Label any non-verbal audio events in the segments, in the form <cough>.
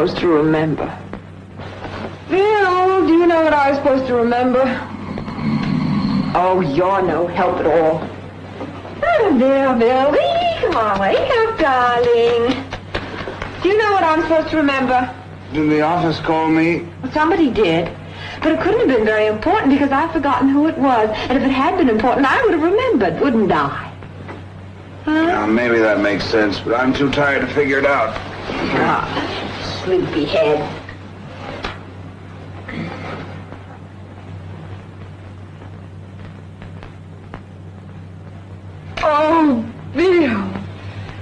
Wonder what I'm supposed to remember. Bill, do you know what I was supposed to remember? Oh, you're no help at all. Oh, Bill, Bill, come on, wake up, darling. Do you know what I'm supposed to remember? Did the office call me? Well, somebody did. But it couldn't have been very important because I've forgotten who it was. And if it had been important, I would have remembered, wouldn't I? Huh? Now, maybe that makes sense, but I'm too tired to figure it out. Ah, sleepy head. Oh, Bill,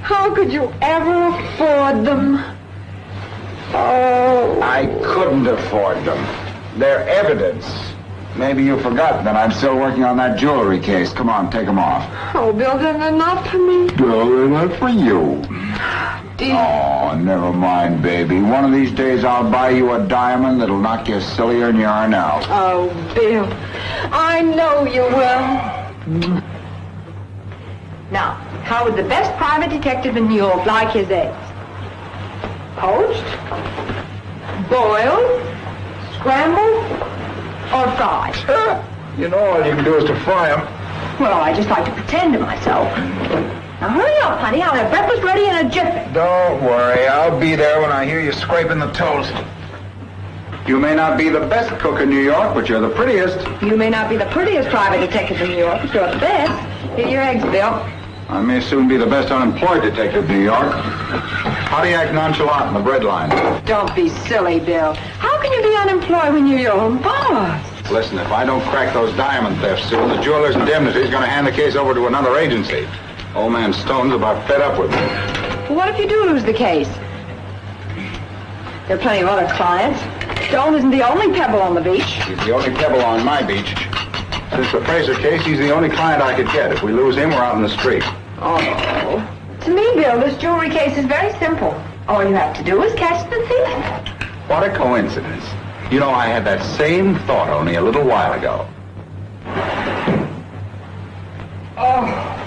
how could you ever afford them? Oh. I couldn't afford them. They're evidence. Maybe you forgot that I'm still working on that jewelry case. Come on, take them off. Oh, Bill, they're not for me. No, they're not for you. Dear. Oh, never mind, baby. One of these days I'll buy you a diamond that'll knock you sillier than you are now. Oh, Bill, I know you will. Now, how would the best private detective in New York like his eggs? Poached? Boiled? Scrambled? Or fried? <laughs> you know all you can do is to fry them. Well, I just like to pretend to myself. Now, hurry up, honey. I'll have breakfast ready in a jiffy. Don't worry. I'll be there when I hear you scraping the toast. You may not be the best cook in New York, but you're the prettiest. You may not be the prettiest private detective in New York, but you're the best. Here your eggs, Bill. I may soon be the best unemployed detective in New York. How do you act nonchalant in the bread line? Don't be silly, Bill. How can you be unemployed when you're your own boss? Listen, if I don't crack those diamond thefts soon, the jeweler's indemnity is going to hand the case over to another agency. Old man Stone's about fed up with me. Well, what if you do lose the case? There are plenty of other clients. Stone isn't the only pebble on the beach. He's the only pebble on my beach. Since the Fraser case, he's the only client I could get. If we lose him, we're out in the street. Oh. To me, Bill, this jewelry case is very simple. All you have to do is catch the thief. What a coincidence. You know, I had that same thought only a little while ago. Oh.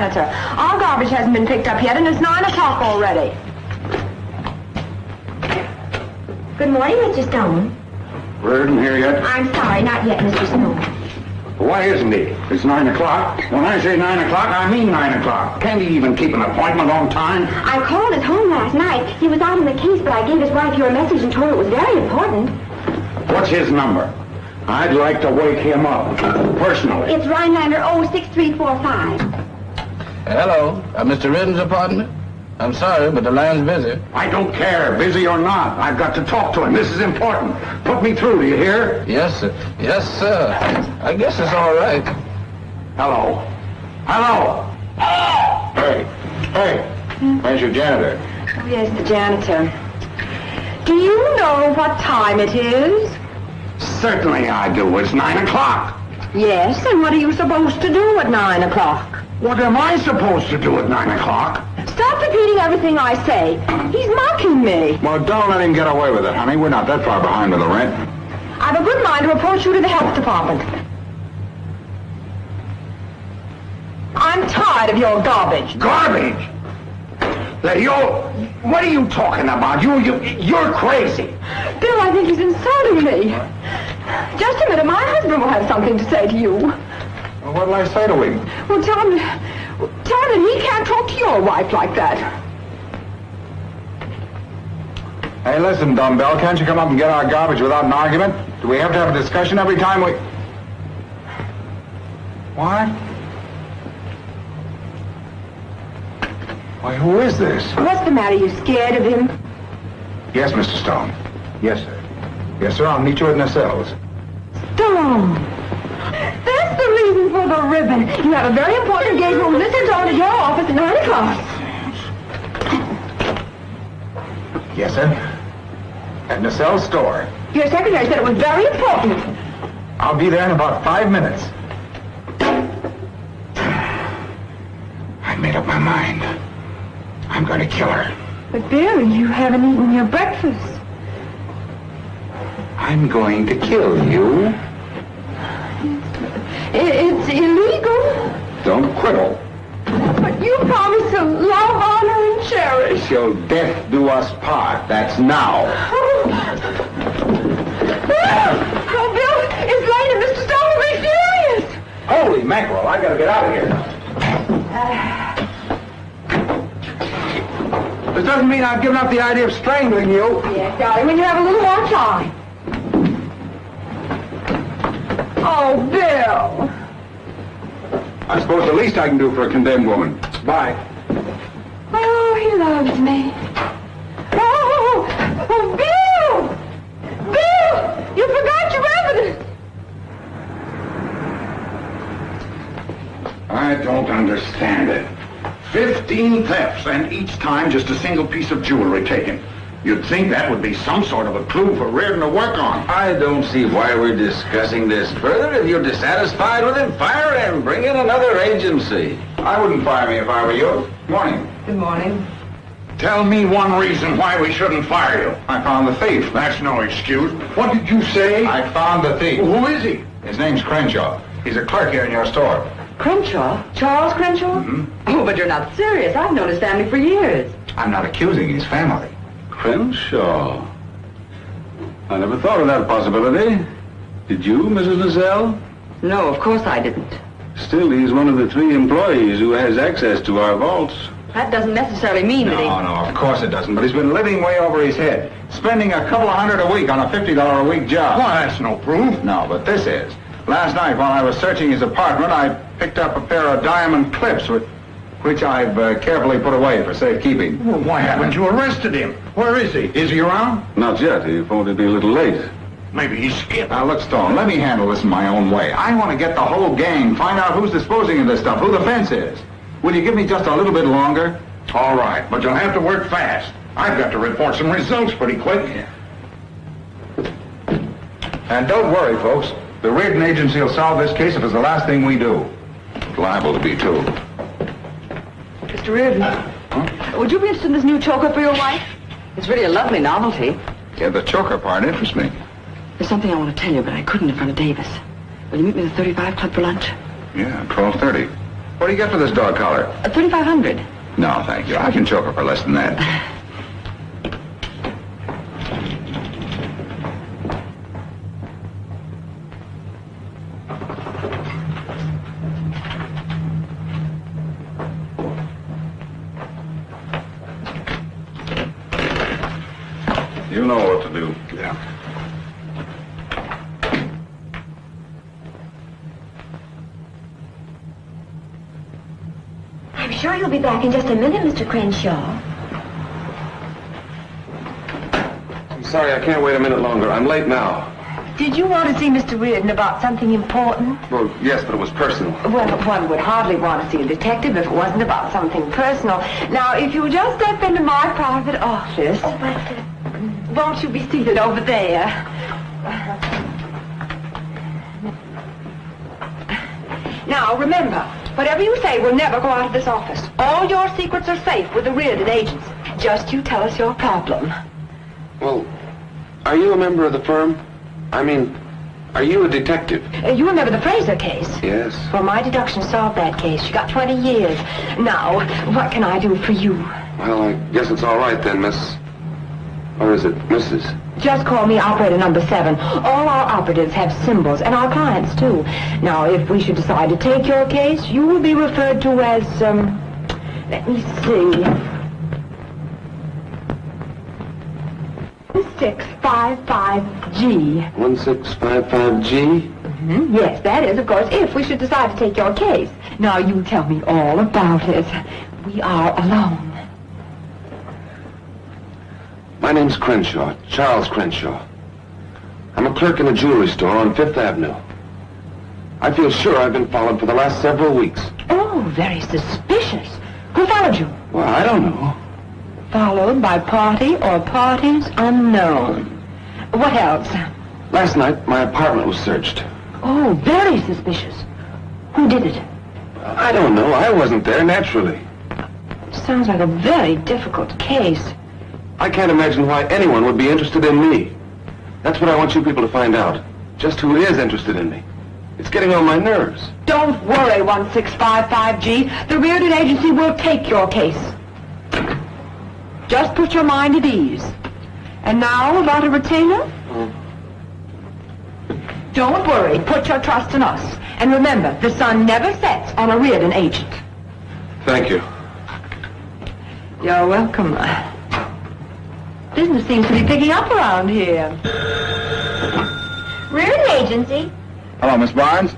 Janitor. Our garbage hasn't been picked up yet, and it's nine o'clock already. Good morning, Mr. Stone. Reardon here yet? I'm sorry, not yet, Mr. Stone. Why isn't he? It's nine o'clock. When I say nine o'clock, I mean nine o'clock. Can't he even keep an appointment on time? I called his home last night. He was out in the case, but I gave his wife your message and told her it was very important. What's his number? I'd like to wake him up, personally. It's Rhinelander 06345. Hello, uh, Mr. Reardon's apartment? I'm sorry, but the line's busy. I don't care, busy or not. I've got to talk to him. This is important. Put me through, do you hear? Yes, sir. Yes, sir. I guess it's all right. Hello. Hello. Hey. Hey. Where's your janitor? Oh, yes, the janitor. Do you know what time it is? Certainly I do. It's nine o'clock. Yes, and what are you supposed to do at nine o'clock? What am I supposed to do at nine o'clock? Stop repeating everything I say. He's mocking me. Well, don't let him get away with it, honey. We're not that far behind with the rent. I've a good mind to report you to the health department. I'm tired of your garbage. Garbage! That you what are you talking about? You, you, you're crazy. Bill, I think he's insulting me. Just a minute, my husband will have something to say to you. Well, what'll I say to him? Well, tell him, tell him he can't talk to your wife like that. Hey, listen, dumbbell, can't you come up and get our garbage without an argument? Do we have to have a discussion every time we... What? Why, who is this? What's the matter? You scared of him? Yes, Mr. Stone. Yes, sir. Yes, sir, I'll meet you at Nacelles. Stone. That's the reason for the ribbon. You have a very important engagement with Mr. Stone at your office at 9 o'clock. Yes, sir. At Nacelles store. Your secretary said it was very important. I'll be there in about five minutes. I made up my mind. I'm going to kill her. But, Bill, you haven't eaten your breakfast. I'm going to kill you. It's illegal. Don't quibble. But you promised to love, honor, and cherish. Shall death do us part. That's now. Oh, ah. oh Bill, it's late and Mr. Stone will be furious. Holy mackerel, I gotta get out of here. Ah. This doesn't mean I've given up the idea of strangling you. Yes, darling, when you have a little more time. Oh, Bill. I suppose the least I can do for a condemned woman. Bye. Oh, he loves me. Oh, oh, Bill! Bill! You forgot your evidence. I don't understand it. Fifteen thefts, and each time just a single piece of jewelry taken. You'd think that would be some sort of a clue for Reardon to work on. I don't see why we're discussing this further. If you're dissatisfied with him, fire him. Bring in another agency. I wouldn't fire me if I were you. Morning. Good morning. Tell me one reason why we shouldn't fire you. I found the thief. That's no excuse. What did you say? I found the thief. Who is he? His name's Crenshaw. He's a clerk here in your store. Crenshaw? Charles Crenshaw? Mm-hmm. Oh, but you're not serious. I've known his family for years. I'm not accusing his family. Crenshaw. I never thought of that possibility. Did you, Mrs. Nacelles? No, of course I didn't. Still, he's one of the three employees who has access to our vaults. That doesn't necessarily mean that he... No, no, of course it doesn't. But he's been living way over his head, spending a couple of hundred a week on a $50 a week job. Well, that's no proof. No, but this is. Last night, while I was searching his apartment, I picked up a pair of diamond clips, which, which I've uh, carefully put away for safekeeping. Well, why haven't you arrested him? Where is he? Is he around? Not yet. He phoned to be a little late. Maybe he's skipped. Now, look, Stone, let me handle this in my own way. I want to get the whole gang, find out who's disposing of this stuff, who the fence is. Will you give me just a little bit longer? All right, but you'll have to work fast. I've got to report some results pretty quick. And don't worry, folks. The Reardon agency will solve this case if it's the last thing we do. It's liable to be, too. Mr. Reardon, would you be interested in this new choker for your wife? It's really a lovely novelty. Yeah, the choker part interests me. There's something I want to tell you, but I couldn't in front of Davis. Will you meet me at the 35 Club for lunch? Yeah, 1230. What do you get for this dog collar? Uh, at 3500 No, thank you. I can choke her for less than that. <laughs> You know what to do. Yeah. I'm sure you'll be back in just a minute, Mr. Crenshaw. I'm sorry, I can't wait a minute longer. I'm late now. Did you want to see Mr. Reardon about something important? Well, yes, but it was personal. Well, one would hardly want to see a detective if it wasn't about something personal. Now, if you would just step into my private office... Oh, but, uh, Won't you be seated over there? Now, remember, whatever you say will never go out of this office. All your secrets are safe with the Reardon agents. Just you tell us your problem. Well, are you a member of the firm? I mean, are you a detective? Uh, you remember the Fraser case? Yes. Well, my deduction solved that case. She got 20 years. Now, what can I do for you? Well, I guess it's all right then, Miss... Or is it Mrs.? Just call me operator number seven. All our operatives have symbols, and our clients, too. Now, if we should decide to take your case, you will be referred to as, um, let me see. 1655G. 1655G? Hmm, Yes, that is, of course, if we should decide to take your case. Now, you tell me all about it. We are alone. My name's Crenshaw, Charles Crenshaw. I'm a clerk in a jewelry store on Fifth Avenue. I feel sure I've been followed for the last several weeks. Oh, very suspicious. Who followed you? Well, I don't know. Followed by party or parties unknown. What else? Last night, my apartment was searched. Oh, very suspicious. Who did it? I don't know. I wasn't there, naturally. Sounds like a very difficult case. I can't imagine why anyone would be interested in me. That's what I want you people to find out. Just who is interested in me. It's getting on my nerves. Don't worry, 1655G. The Reardon Agency will take your case. Just put your mind at ease. And now about a retainer? Hmm. Don't worry. Put your trust in us. And remember, the sun never sets on a Reardon agent. Thank you. You're welcome. Business seems to be picking up around here. Reardon Agency? Hello, Miss Barnes.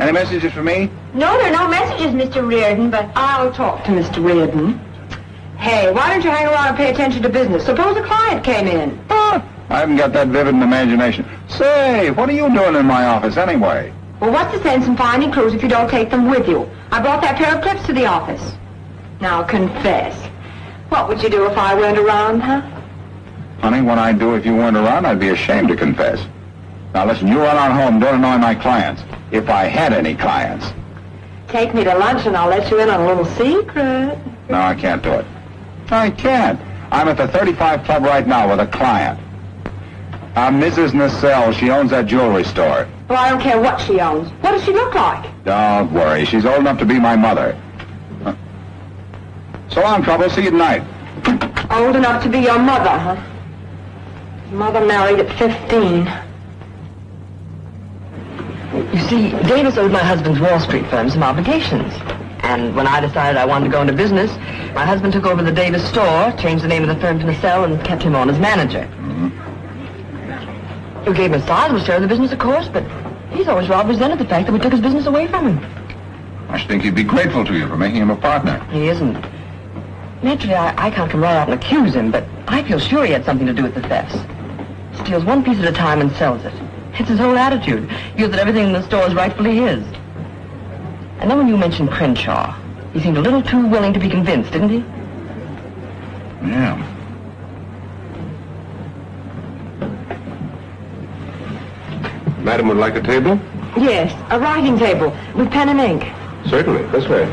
Any messages for me? No, there are no messages, Mr. Reardon, but... I'll talk to Mr. Reardon. Hey, why don't you hang around and pay attention to business? Suppose a client came in. Oh, I haven't got that vivid an imagination. Say, what are you doing in my office anyway? Well, what's the sense in finding clues if you don't take them with you? I brought that pair of clips to the office. Now, confess. What would you do if I weren't around, huh? Honey, what I'd do if you weren't around, I'd be ashamed to confess. Now listen, you run on home, don't annoy my clients. If I had any clients. Take me to lunch and I'll let you in on a little secret. No, I can't do it. I can't. I'm at the 35 Club right now with a client. Uh, Mrs. Nacelle, she owns that jewelry store. Well, I don't care what she owns. What does she look like? Don't worry, she's old enough to be my mother. Huh. So long, Trouble. See you tonight. Old enough to be your mother, huh? Mother married at 15. You see, Davis owed my husband's Wall Street firm some obligations. And when I decided I wanted to go into business, my husband took over the Davis store, changed the name of the firm to Nacelle, and kept him on as manager. You gave him a sizable share of the business, of course, but he's always rather resented the fact that we took his business away from him. I should think he'd be grateful to you for making him a partner. He isn't. Naturally, I, I can't come right out and accuse him, but I feel sure he had something to do with the thefts. Steals one piece at a time and sells it. It's his whole attitude. Feels that everything in the store is rightfully his. And then when you mentioned Crenshaw, he seemed a little too willing to be convinced, didn't he? Yeah. Madam would like a table? Yes, a writing table with pen and ink. Certainly. This way.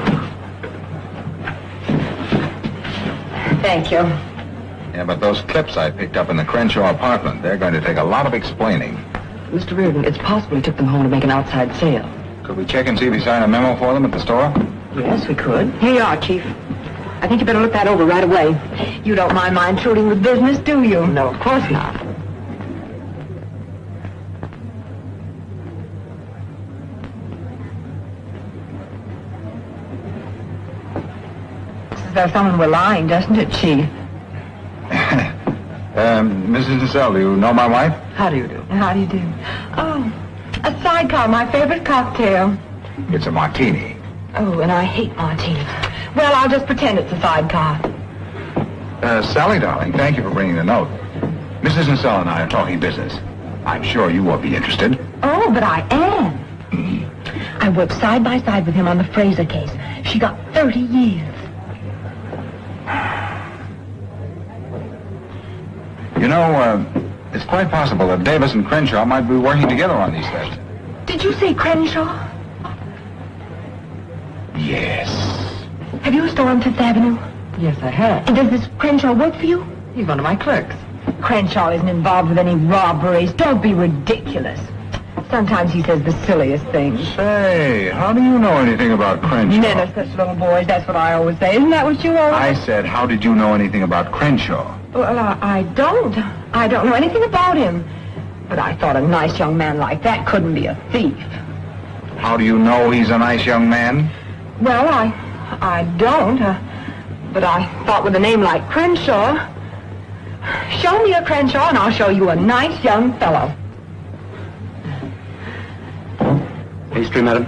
Thank you. Yeah, but those clips I picked up in the Crenshaw apartment, they're going to take a lot of explaining. Mr. Reardon, it's possible he took them home to make an outside sale. Could we check and see if he signed a memo for them at the store? Yes, we could. Here you are, Chief. I think you better look that over right away. You don't mind my intruding with business, do you? No, of course not. It's as though someone were lying, doesn't it, Chief? <laughs> um, Mrs. Do you know my wife? How do you do? How do you do? Oh, a sidecar, my favorite cocktail. It's a martini. Oh, and I hate martinis. Well, I'll just pretend it's a sidecar. Uh, Sally, darling, thank you for bringing the note. Mrs. Nacelle and I are talking business. I'm sure you won't be interested. Oh, but I am. I worked side by side with him on the Fraser case. She got 30 years. You know, uh, it's quite possible that Davis and Crenshaw might be working together on these thefts. Did you say Crenshaw? Yes. Have you a store on Fifth Avenue? Yes, I have. And does this Crenshaw work for you? He's one of my clerks. Crenshaw isn't involved with any robberies. Don't be ridiculous. Sometimes he says the silliest things. Say, how do you know anything about Crenshaw? Men are such little boys, that's what I always say. Isn't that what you always I said, how did you know anything about Crenshaw? Well, I, I don't. I don't know anything about him. But I thought a nice young man like that couldn't be a thief. How do you know he's a nice young man? Well, I, I don't. Uh, but I thought with a name like Crenshaw, show me a Crenshaw and I'll show you a nice young fellow. Pastry, madam?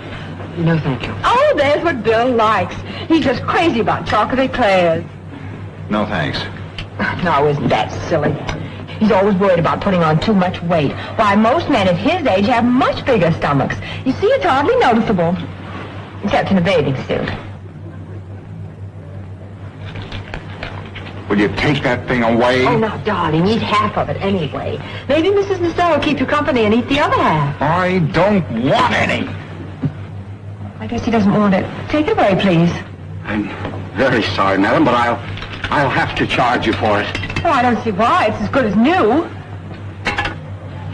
No, thank you. Oh, there's what Bill likes. He's just crazy about chocolate eclairs. No, thanks. Now, isn't that silly? He's always worried about putting on too much weight. Why, most men at his age have much bigger stomachs. You see, it's hardly noticeable. Except in a bathing suit. Will you take that thing away? Oh, now, darling, eat half of it anyway. Maybe Mrs. Nacelle will keep you company and eat the other half. I don't want any. I guess he doesn't want it. Take it away, please. I'm very sorry, madam, but I'll I'll have to charge you for it. Oh, I don't see why. It's as good as new.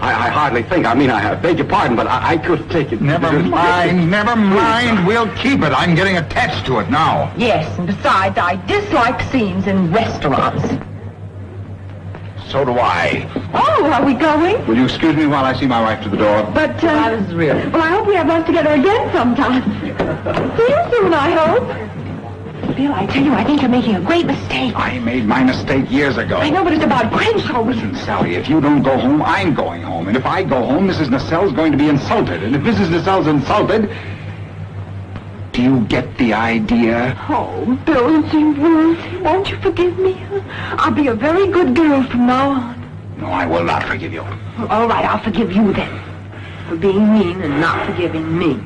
I, I hardly think. I mean, I beg your pardon, but I, I couldn't take it. Never mind, never mind. We'll keep it. I'm getting attached to it now. Yes, and besides, I dislike scenes in restaurants. So do I. Oh, are we going? Will you excuse me while I see my wife to the door? But, Well, uh, I was really... well, I hope we have lunch together again sometime. <laughs> See you soon, I hope. Bill, I tell you, I think you're making a great mistake. I made my mistake years ago. I know, but it's about Crenshaw. We- Listen, Sally, if you don't go home, I'm going home. And if I go home, Mrs. Nacelle's going to be insulted. And if Mrs. Nacelle's insulted... Do you get the idea? Oh, Bilsy, Wilsey, won't you forgive me? I'll be a very good girl from now on. No, I will not forgive you. All right, I'll forgive you then. For being mean and not forgiving me.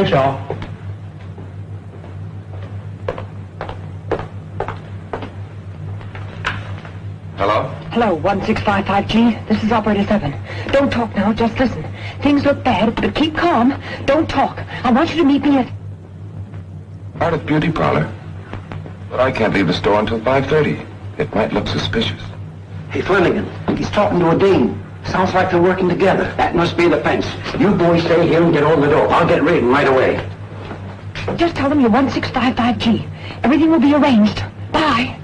Crenshaw. Hello? Hello, 1655G. This is Operator 7. Don't talk now, just listen. Things look bad, but keep calm. Don't talk. I want you to meet me at... Ardith Beauty Parlor. But I can't leave the store until 5.30. It might look suspicious. Hey, Flanagan, he's talking to a dame. Sounds like they're working together. That must be the fence. You boys stay here and get on the door. I'll get Reardon right away. Just tell them you're 1655G. Everything will be arranged. Bye.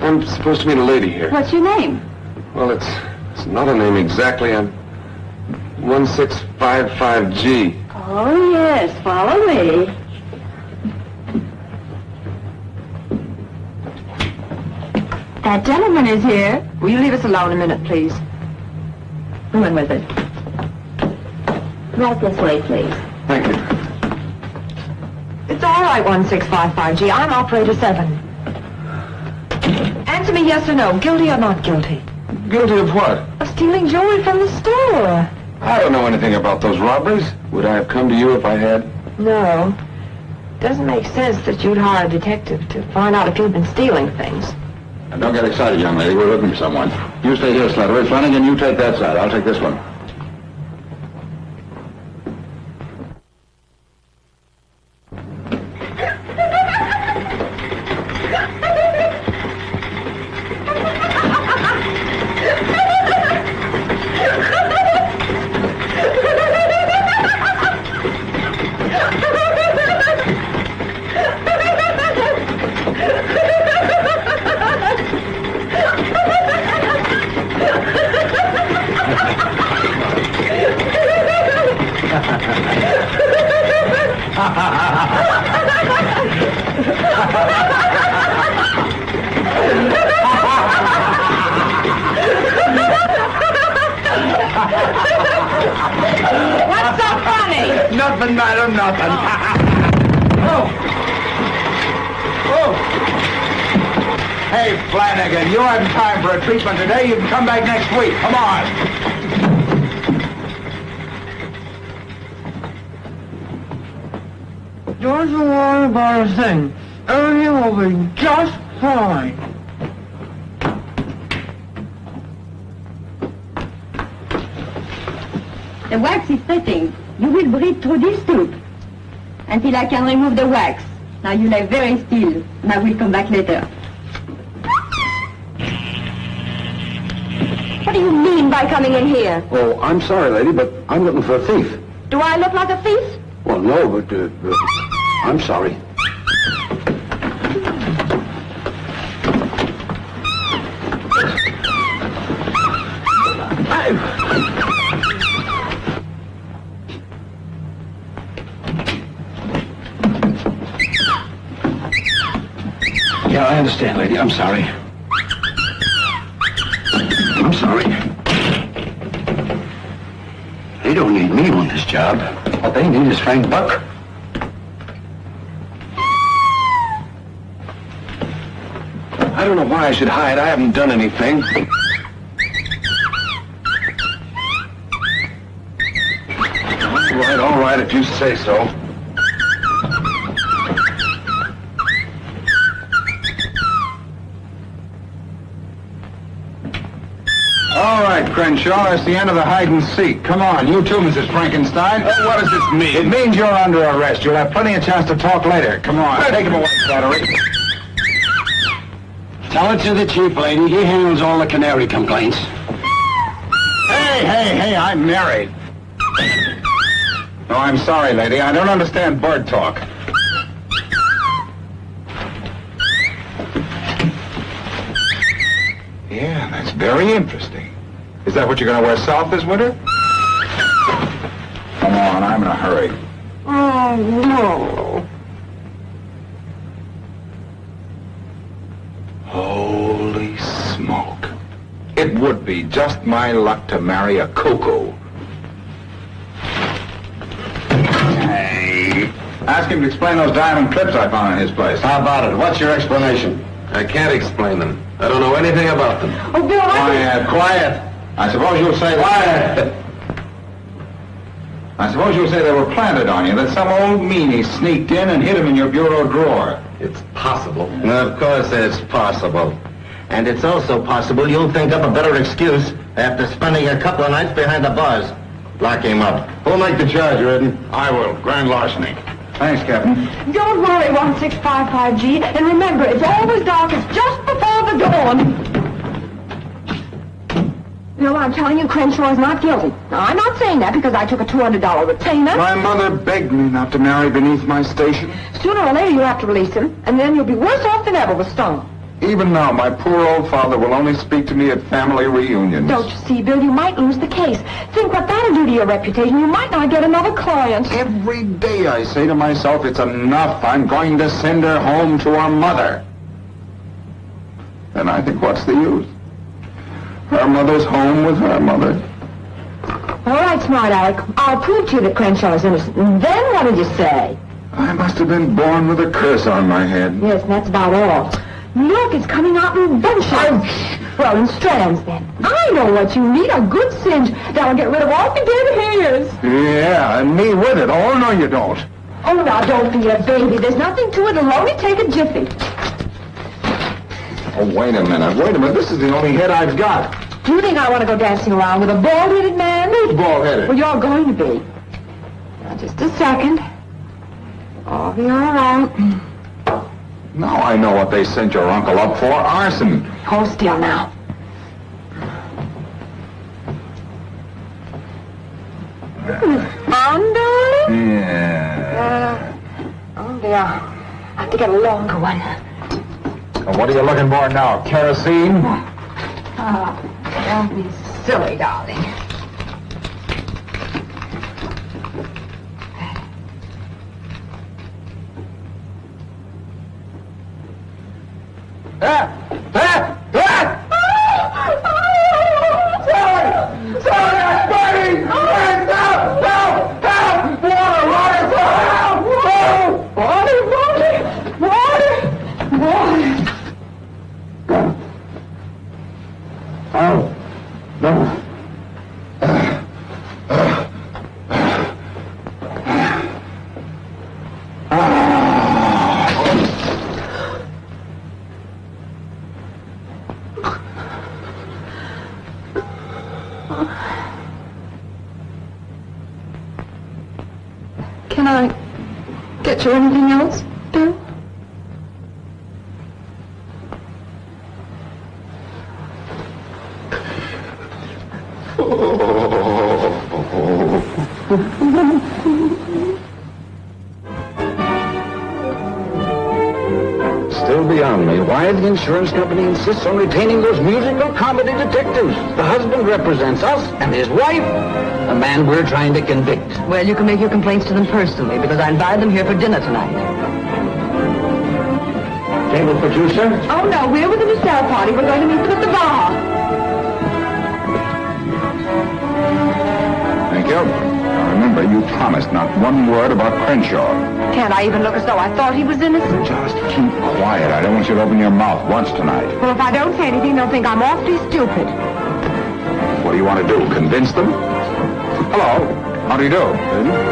I'm supposed to meet a lady here. What's your name? Well, it's it's not a name exactly. I'm 1655G. Oh, yes, follow me. That gentleman is here. Will you leave us alone a minute, please? Who in with it? Right this way, please. Thank you. It's all right, 1655G. I'm Operator 7. Answer me yes or no, guilty or not guilty? Guilty of what? Of stealing jewelry from the store. I don't know anything about those robberies. Would I have come to you if I had? No. Doesn't make sense that you'd hire a detective to find out if you've been stealing things. And don't get excited, young lady. We're looking for someone. You stay here, Slattery. Flanagan, you take that side. I'll take this one. What's so funny? Nothing, madam, nothing. oh. Oh. Hey, Flanagan, you haven't time for a treatment today. You can come back next week. Come on. Don't you worry about a thing. Everything will be just fine. The wax is setting. You will breathe through this tube until I can remove the wax. Now you lay very still, and I will come back later. What do you mean by coming in here? Oh, I'm sorry, lady, but I'm looking for a thief. Do I look like a thief? Well, no, but, uh, uh, I'm sorry. I'm sorry. I'm sorry. They don't need me on this job. What they need is Frank Buck. I don't know why I should hide. I haven't done anything. All right, all right, if you say so. Crenshaw, that's the end of the hide and seek. Come on, you too, Mrs. Frankenstein. Oh, what does this mean? It means you're under arrest. You'll have plenty of chance to talk later. Come on, take him away, Slattery. Tell it to the chief, lady. He handles all the canary complaints. Hey, hey, hey, I'm married. No, I'm sorry, lady. I don't understand bird talk. Yeah, that's very interesting. Is that what you're going to wear south this winter? Come on, I'm in a hurry. Oh, no. Holy smoke. It would be just my luck to marry a cuckoo. Hey. Ask him to explain those diamond clips I found in his place. How about it? What's your explanation? I can't explain them. I don't know anything about them. Oh, Bill, I... Quiet, quiet. I suppose you'll say quiet. I suppose you'll say they were planted on you, that some old meanie sneaked in and hid them in your bureau drawer. It's possible. Of course it's possible. And it's also possible you'll think up a better excuse after spending a couple of nights behind the bars. Lock him up. Who'll make the charge, Reardon? I will. Grand larceny. Thanks, Captain. Don't worry, 1655G. And remember, it's always darkest just before the dawn. No, I'm telling you, Crenshaw is not guilty. Now, I'm not saying that because I took a $200 retainer. My mother begged me not to marry beneath my station. Sooner or later, you'll have to release him, and then you'll be worse off than ever with Stone. Even now, my poor old father will only speak to me at family reunions. Don't you see, Bill, you might lose the case. Think what that'll do to your reputation. You might not get another client. Every day I say to myself, it's enough. I'm going to send her home to her mother. And I think, what's the use? Her mother's home with her mother. All right, smart Alec. I'll prove to you that Crenshaw is innocent. And then what did you say? I must have been born with a curse on my head. Yes, and that's about all. Look, it's coming out in bunches. Well, in strands, then. I know what you need, a good singe that'll get rid of all the dead hairs. Yeah, and me with it. Oh, no, you don't. Oh, now, don't be a baby. There's nothing to it. It'll only take a jiffy. Oh, wait a minute. Wait a minute. This is the only head I've got. Do you think I want to go dancing around with a bald-headed man? Who's bald-headed? Well, you're going to be. Now, just a second. I'll be all right. Now I know what they sent your uncle up for. Arson. Hold still now. On, darling? Yeah. Uh, oh, dear. I have to get a longer one. Well, what are you looking for now? Kerosene? <laughs> Oh, don't be silly, darling. Ah! Ah! Ah! Sorry! Sorry, I'm burning! Please, help! Help! Help! Water! Water! Help! Help! Water, water, water, water. Oh. No. Can I you anything else, insurance company insists on retaining those musical comedy detectives. The husband represents us, and his wife, the man we're trying to convict. Well, you can make your complaints to them personally, because I invited them here for dinner tonight. Table for two, sir? Oh, no, we're with the Nacelle party. We're going to meet them at the bar. Thank you. Now remember, you promised not one word about Crenshaw. Can't I even look as though I thought he was innocent? Just keep quiet. I don't want you to open your mouth once tonight. Well, if I don't say anything, they'll think I'm awfully stupid. What do you want to do? Convince them? Hello. How do you do?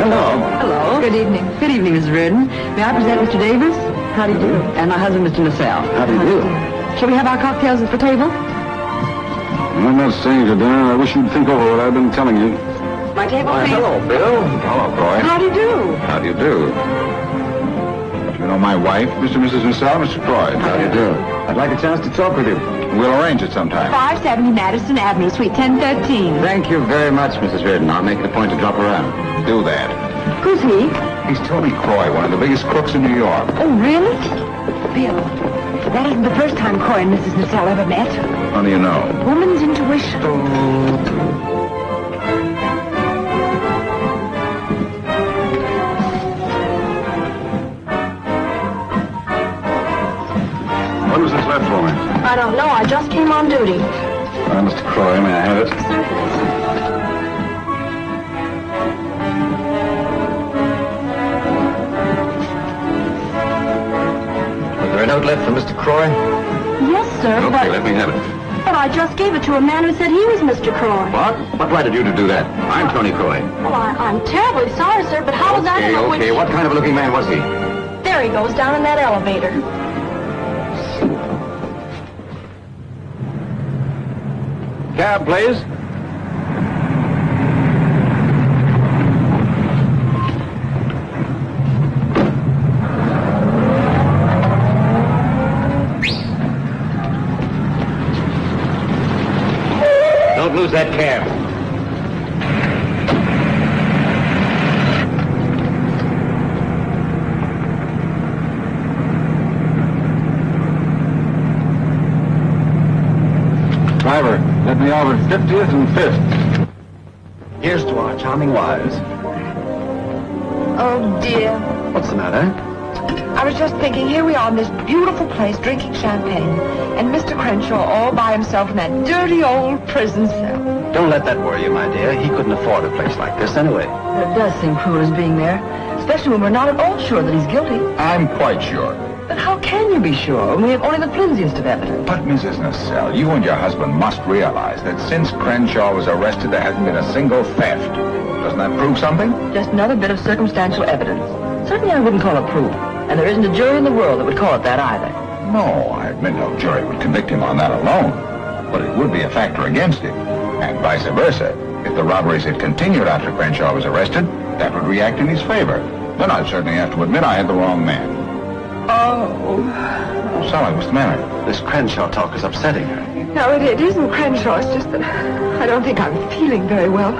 Hello. Hello. Good evening. Good evening, Miss Reardon. May I present Mr. Davis? How do you do? And my husband, Mr. Nacelle. How do you do? Shall we have our cocktails at the table? I'm not staying for dinner. I wish you'd think over what I've been telling you. My table, please. Bill. Hello, Croy. How do you do? How do you do? Do you know my wife, Mr. and Mrs. Nacelle, Mr. Croy? How do you do? I'd like a chance to talk with you. We'll arrange it sometime. 570 Madison Avenue, Suite 1013. Thank you very much, Mrs. Reardon. I'll make it a point to drop around. Do that. Who's he? He's Tony Croy, one of the biggest crooks in New York. Oh, really? Bill, that isn't the first time Croy and Mrs. Nacelle ever met. How do you know? Woman's intuition. Oh. Just came on duty. Uh, Mr. Croy, may I have it? Was there a note left for Mr. Croy? Yes, sir, Okay, but, let me have it. but I just gave it to a man who said he was Mr. Croy. What? What right did you to do that? I'm Tony Croy. Well, I, I'm terribly sorry, sir, but how was I to Okay, know okay. which... What kind of a looking man was he? There he goes, down in that elevator. Cab, please. Don't lose that cab. Driver, let over 50th and 5th. Here's to our charming wives. Oh, dear. What's the matter? I was just thinking, here we are in this beautiful place drinking champagne, and Mr. Crenshaw all by himself in that dirty old prison cell. Don't let that worry you, my dear. He couldn't afford a place like this anyway. It does seem cruel his being there, especially when we're not at all sure that he's guilty. I'm quite sure. Can you be sure we have only the flimsiest of evidence? But, Mrs. Nacelle, you and your husband must realize that since Crenshaw was arrested, there hasn't been a single theft. Doesn't that prove something? Just another bit of circumstantial evidence. Certainly I wouldn't call it proof. And there isn't a jury in the world that would call it that either. No, I admit no jury would convict him on that alone. But it would be a factor against him. And vice versa. If the robberies had continued after Crenshaw was arrested, that would react in his favor. Then I'd certainly have to admit I had the wrong man. Oh. Oh, Sally, what's the matter? This Crenshaw talk is upsetting her. No, it, it isn't Crenshaw. It's just that I don't think I'm feeling very well.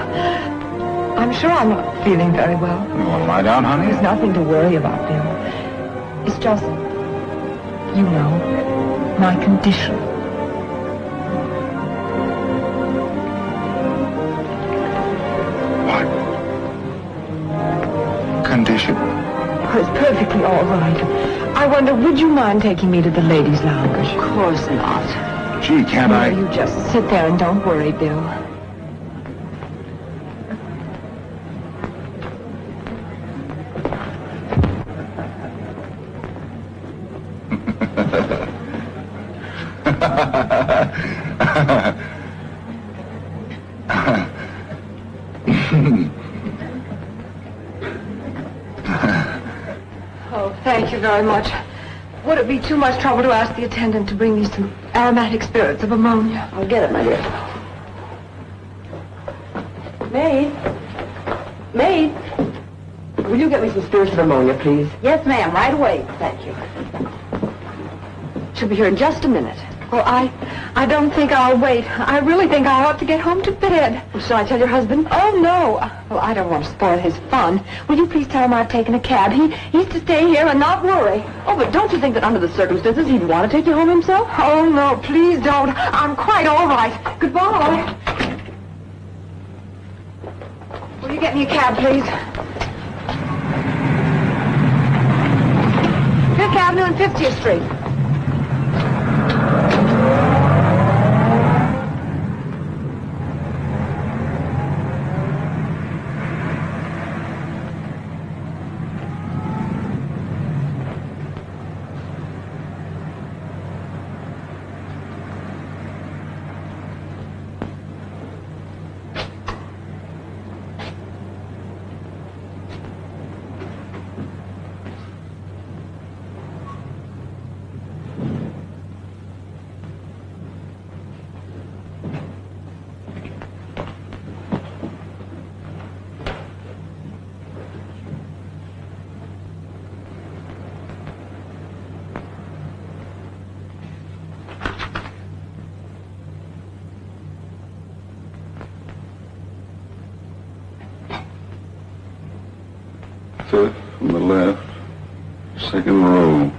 I'm sure I'm not feeling very well. You want to lie down, honey? There's nothing to worry about, Bill. It's just, you know, my condition. What? Condition? Oh, it's perfectly all right. I wonder, would you mind taking me to the ladies' lounge? Of course not. Gee, can't I? You just sit there and don't worry, Bill. Oh, thank you very much. Would it be too much trouble to ask the attendant to bring me some aromatic spirits of ammonia? I'll get it, my dear. Maid? Maid? Will you get me some spirits of ammonia, please? Yes, ma'am, right away. Thank you. She'll be here in just a minute. Well, I, I don't think I'll wait. I really think I ought to get home to bed. Shall I tell your husband? Oh, no. Well, I don't want to spoil his fun. Will you please tell him I've taken a cab? He, he's to stay here and not worry. Oh, but don't you think that under the circumstances he'd want to take you home himself? Oh, no, please don't. I'm quite all right. Goodbye. Will you get me a cab, please? Fifth Avenue and 50th Street. Fifth from the left, second row.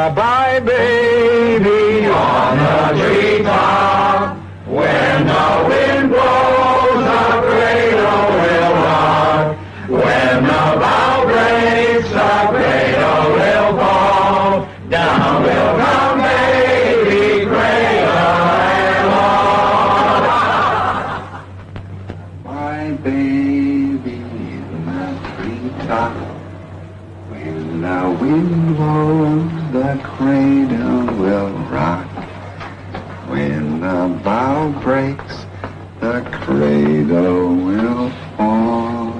Rock-a-bye, The wind blows, the cradle will rock. When the bow breaks, the cradle will fall.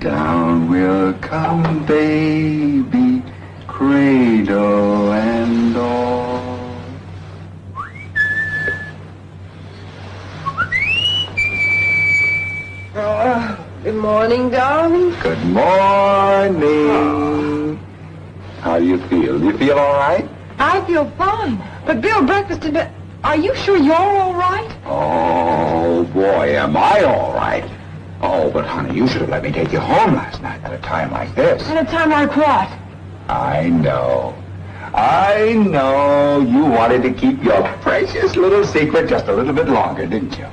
Down will come baby, cradle and all. Good morning, darling. Good morning. How do you feel Do you feel all right? I feel fine. But Bill, breakfast in bed. Are you sure you're all right? Oh, boy, am I all right. Oh, but honey, you should have let me take you home last night at a time like this. At a time like what? I know. I know you wanted to keep your precious little secret just a little bit longer, didn't you?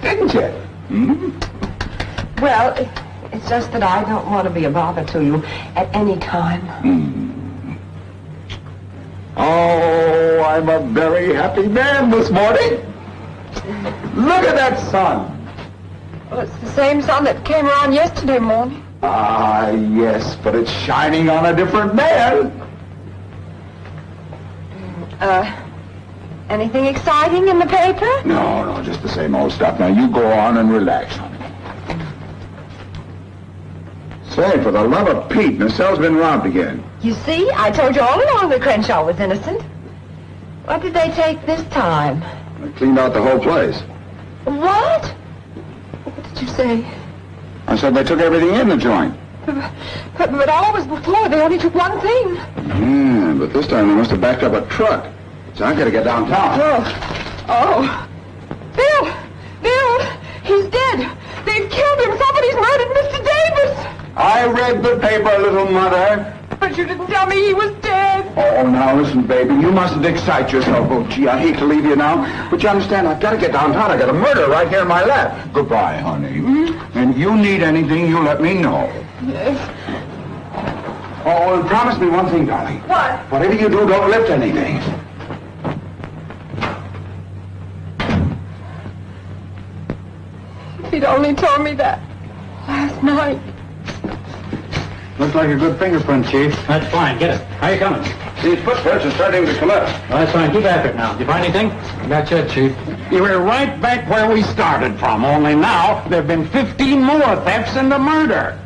Didn't you? Hmm? Well, it's just that I don't want to be a bother to you at any time. Oh, I'm a very happy man this morning. Look at that sun. Well, it's the same sun that came around yesterday morning. Ah, yes, but it's shining on a different man. Uh, anything exciting in the paper? No, no, just the same old stuff. Now you go on and relax, honey. Say, for the love of Pete, Nacelle's been robbed again. You see, I told you all along that Crenshaw was innocent. What did they take this time? They cleaned out the whole place. What? What did you say? I said they took everything in the joint. But, but but always before, they only took one thing. Yeah, but this time they must have backed up a truck. So I gotta get downtown. Oh. Oh. Bill! Bill! He's dead! They've killed him! Somebody's murdered Mr. Davis! I read the paper, little mother. But you didn't tell me he was dead! Oh, oh, now listen, baby. You mustn't excite yourself. Oh, gee, I hate to leave you now. But you understand, I've got to get downtown. I got a murder right here in my lap. Goodbye, honey. Hmm? And if you need anything, you let me know. Yes. Oh, oh, and promise me one thing, darling. What? Whatever you do, don't lift anything. If he'd only told me that last night. Looks like a good fingerprint, Chief. That's fine. Get it. How you coming? These footprints are starting to collect. Well, that's fine. Keep after it now. Did you find anything? That's it, Chief. You were right back where we started from, only now there have been 15 more thefts and a murder.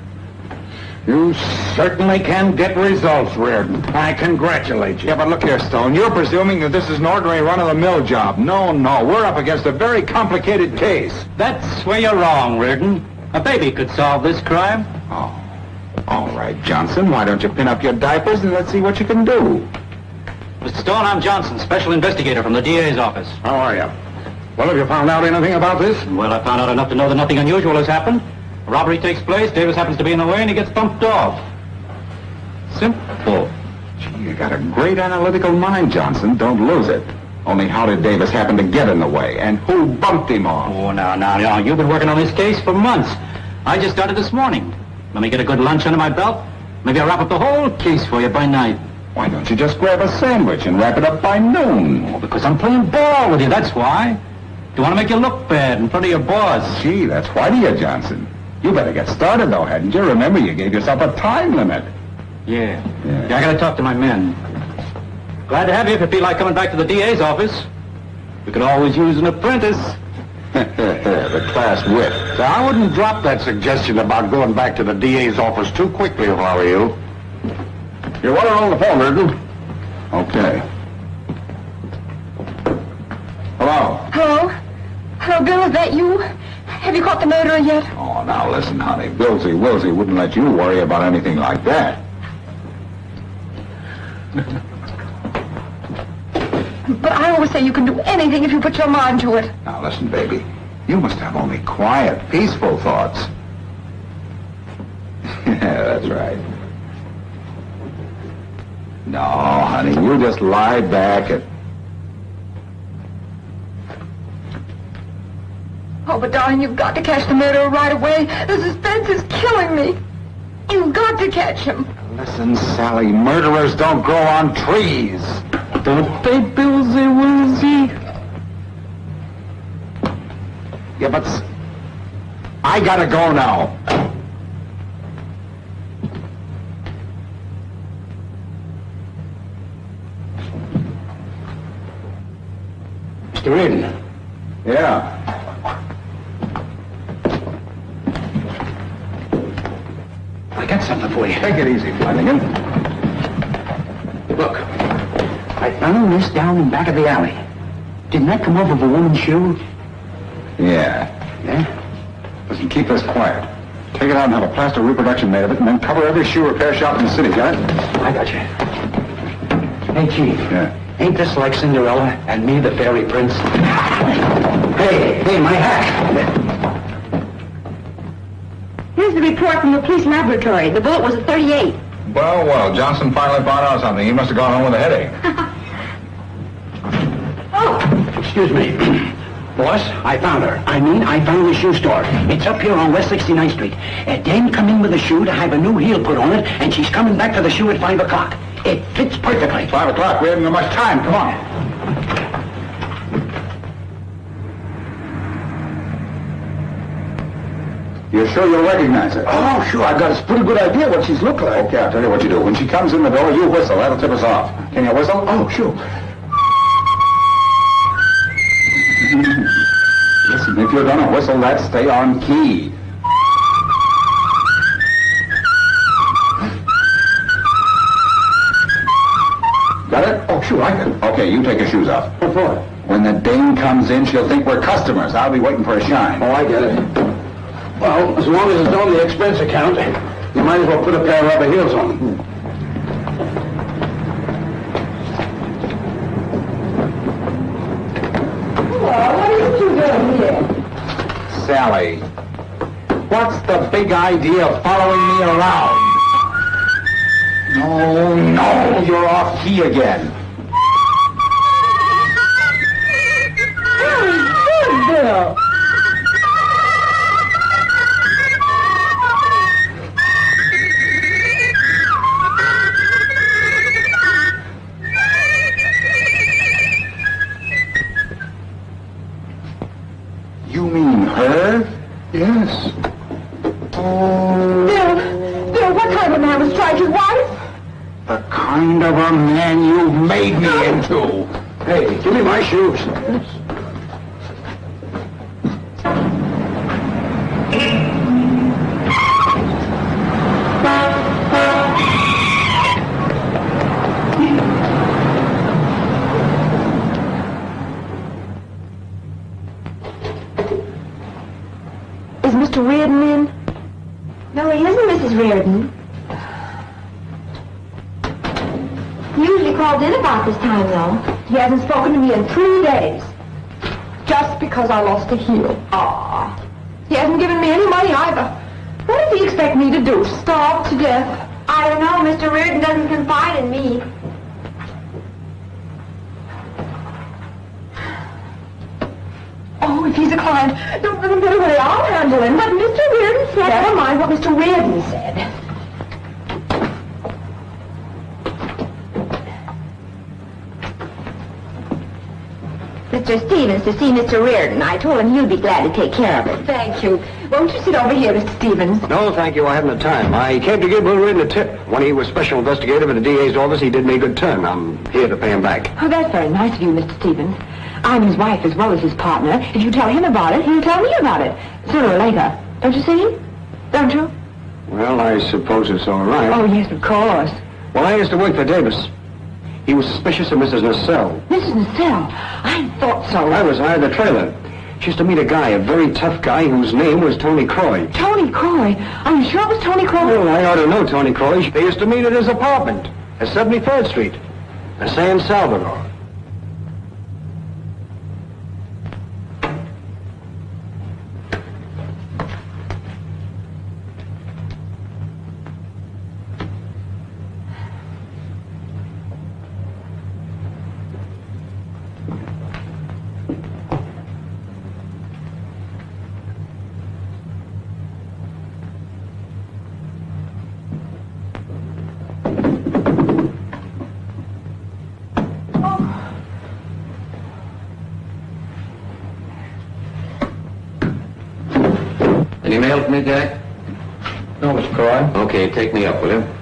You certainly can get results, Reardon. I congratulate you. Yeah, but look here, Stone. You're presuming that this is an ordinary run-of-the-mill job. No, no. We're up against a very complicated case. That's where you're wrong, Reardon. A baby could solve this crime. Oh. All right, Johnson. Why don't you pin up your diapers and let's see what you can do? Mr. Stone, I'm Johnson, special investigator from the DA's office. How are you? Well, have you found out anything about this? Well, I found out enough to know that nothing unusual has happened. A robbery takes place, Davis happens to be in the way, and he gets bumped off. Simple. Gee, you got a great analytical mind, Johnson. Don't lose it. Only how did Davis happen to get in the way? And who bumped him off? Oh, now, now, now, you've been working on this case for months. I just started this morning. Let me get a good lunch under my belt. Maybe I'll wrap up the whole case for you by night. Why don't you just grab a sandwich and wrap it up by noon? Oh, because I'm playing ball with you, that's why. Do you want to make you look bad in front of your boss. Gee, that's white of you, Johnson. You better get started, though, hadn't you? Remember, you gave yourself a time limit. Yeah. Yeah. Yeah, I gotta talk to my men. Glad to have you if you feel like coming back to the DA's office. We could always use an apprentice. <laughs> the class wit. So I wouldn't drop that suggestion about going back to the DA's office too quickly if I were you. You're one on the phone, Reardon. Okay. Hello? Hello? Hello, Bill, is that you? Have you caught the murderer yet? Oh, now listen, honey. Billsy Wilsey wouldn't let you worry about anything like that. <laughs> But I always say you can do anything if you put your mind to it. Now listen, baby. You must have only quiet, peaceful thoughts. <laughs> yeah, that's right. No, honey, you just lie back and... Oh, but darling, you've got to catch the murderer right away. The suspense is killing me. You've got to catch him. Listen, Sally, murderers don't grow on trees. Don't they, Billsy Wilsey? Yeah, but... I gotta go now. Mr. Reardon. Yeah. I got something for you. Take it easy, Flanagan. Look, I found this down in back of the alley. Didn't that come off of a woman's shoe? Yeah. Yeah? Listen, keep this quiet. Take it out and have a plaster reproduction made of it, and then cover every shoe repair shop in the city, got it? I got you. Hey, Chief. Yeah. Ain't this like Cinderella and me, the fairy prince? Hey, hey, my hat. Here's the report from the police laboratory. The bullet was a 38. Well, well, Johnson finally found out something. He must have gone home with a headache. <laughs> Excuse me. <clears throat> Boss, I found her. I mean, I found the shoe store. It's up here on West 69th Street. A dame come in with a shoe to have a new heel put on it, and she's coming back for the shoe at 5 o'clock. It fits perfectly. Five o'clock. We haven't got much time. Come on. You're sure you'll recognize her? Oh, sure. I've got a pretty good idea what she's looked like. Okay, I'll tell you what you do. When she comes in the door, you whistle. That'll tip us off. Can you whistle? Oh, sure. Listen, if you're gonna whistle that, stay on key. Got it? Oh, sure, I can. Okay, you take your shoes off. Oh, what for? When the dame comes in, she'll think we're customers. I'll be waiting for a shine. Oh, I get it. Well, as long as it's on the expense account, you might as well put a pair of rubber heels on. Well, what are you two doing here? Sally, what's the big idea of following me around? No, no, you're off key again. Give to see Mr. Reardon. I told him you'd be glad to take care of it. Thank you. Won't you sit over here, Mr. Stevens? No, thank you. I haven't the time. I came to give Bill Reardon a tip. When he was special investigator in the DA's office, he did me a good turn. I'm here to pay him back. Oh, that's very nice of you, Mr. Stevens. I'm his wife as well as his partner. If you tell him about it, he'll tell me about it. Sooner or later. Don't you see? Don't you? Well, I suppose it's all right. Oh, yes, of course. Well, I used to work for Davis. He was suspicious of Mrs. Nacelle. Mrs. Nacelle, I thought so. I was hired the trailer. She used to meet a guy, a very tough guy, whose name was Tony Croy. Tony Croy. Are you sure it was Tony Croy? Well, I ought to know Tony Croy. They used to meet at his apartment at 73rd Street, in San Salvador. Jack? No, Mr. Croy. Okay, take me up, will you?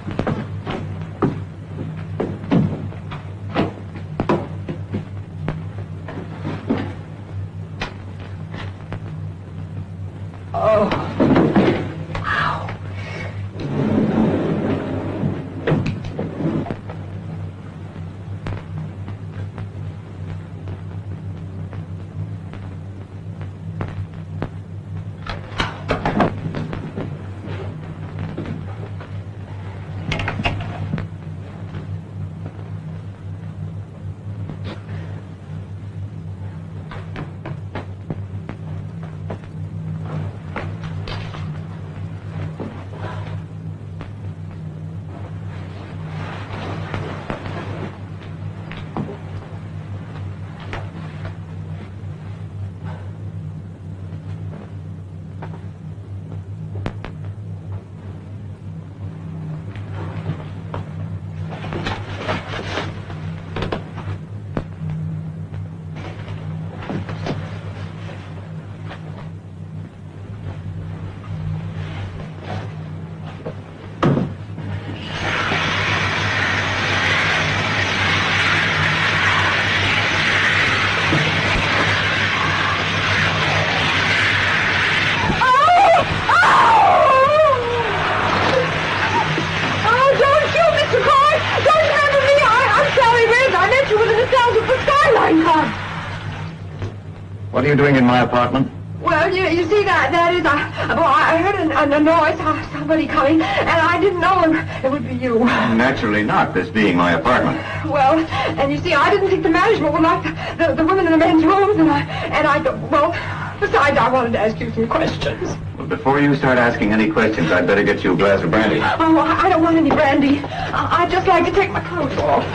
You doing in my apartment? Well, you, you see, that that is, I, well, I heard a, a noise, uh, somebody coming, and I didn't know it, it would be you. Naturally not, this being my apartment. Well, and you see, I didn't think the management would like the, the, the women in the men's rooms, and I, and I, well, besides, I wanted to ask you some questions. Well, before you start asking any questions, I'd better get you a glass of brandy. Oh, I don't want any brandy. I, I'd just like to take my clothes off.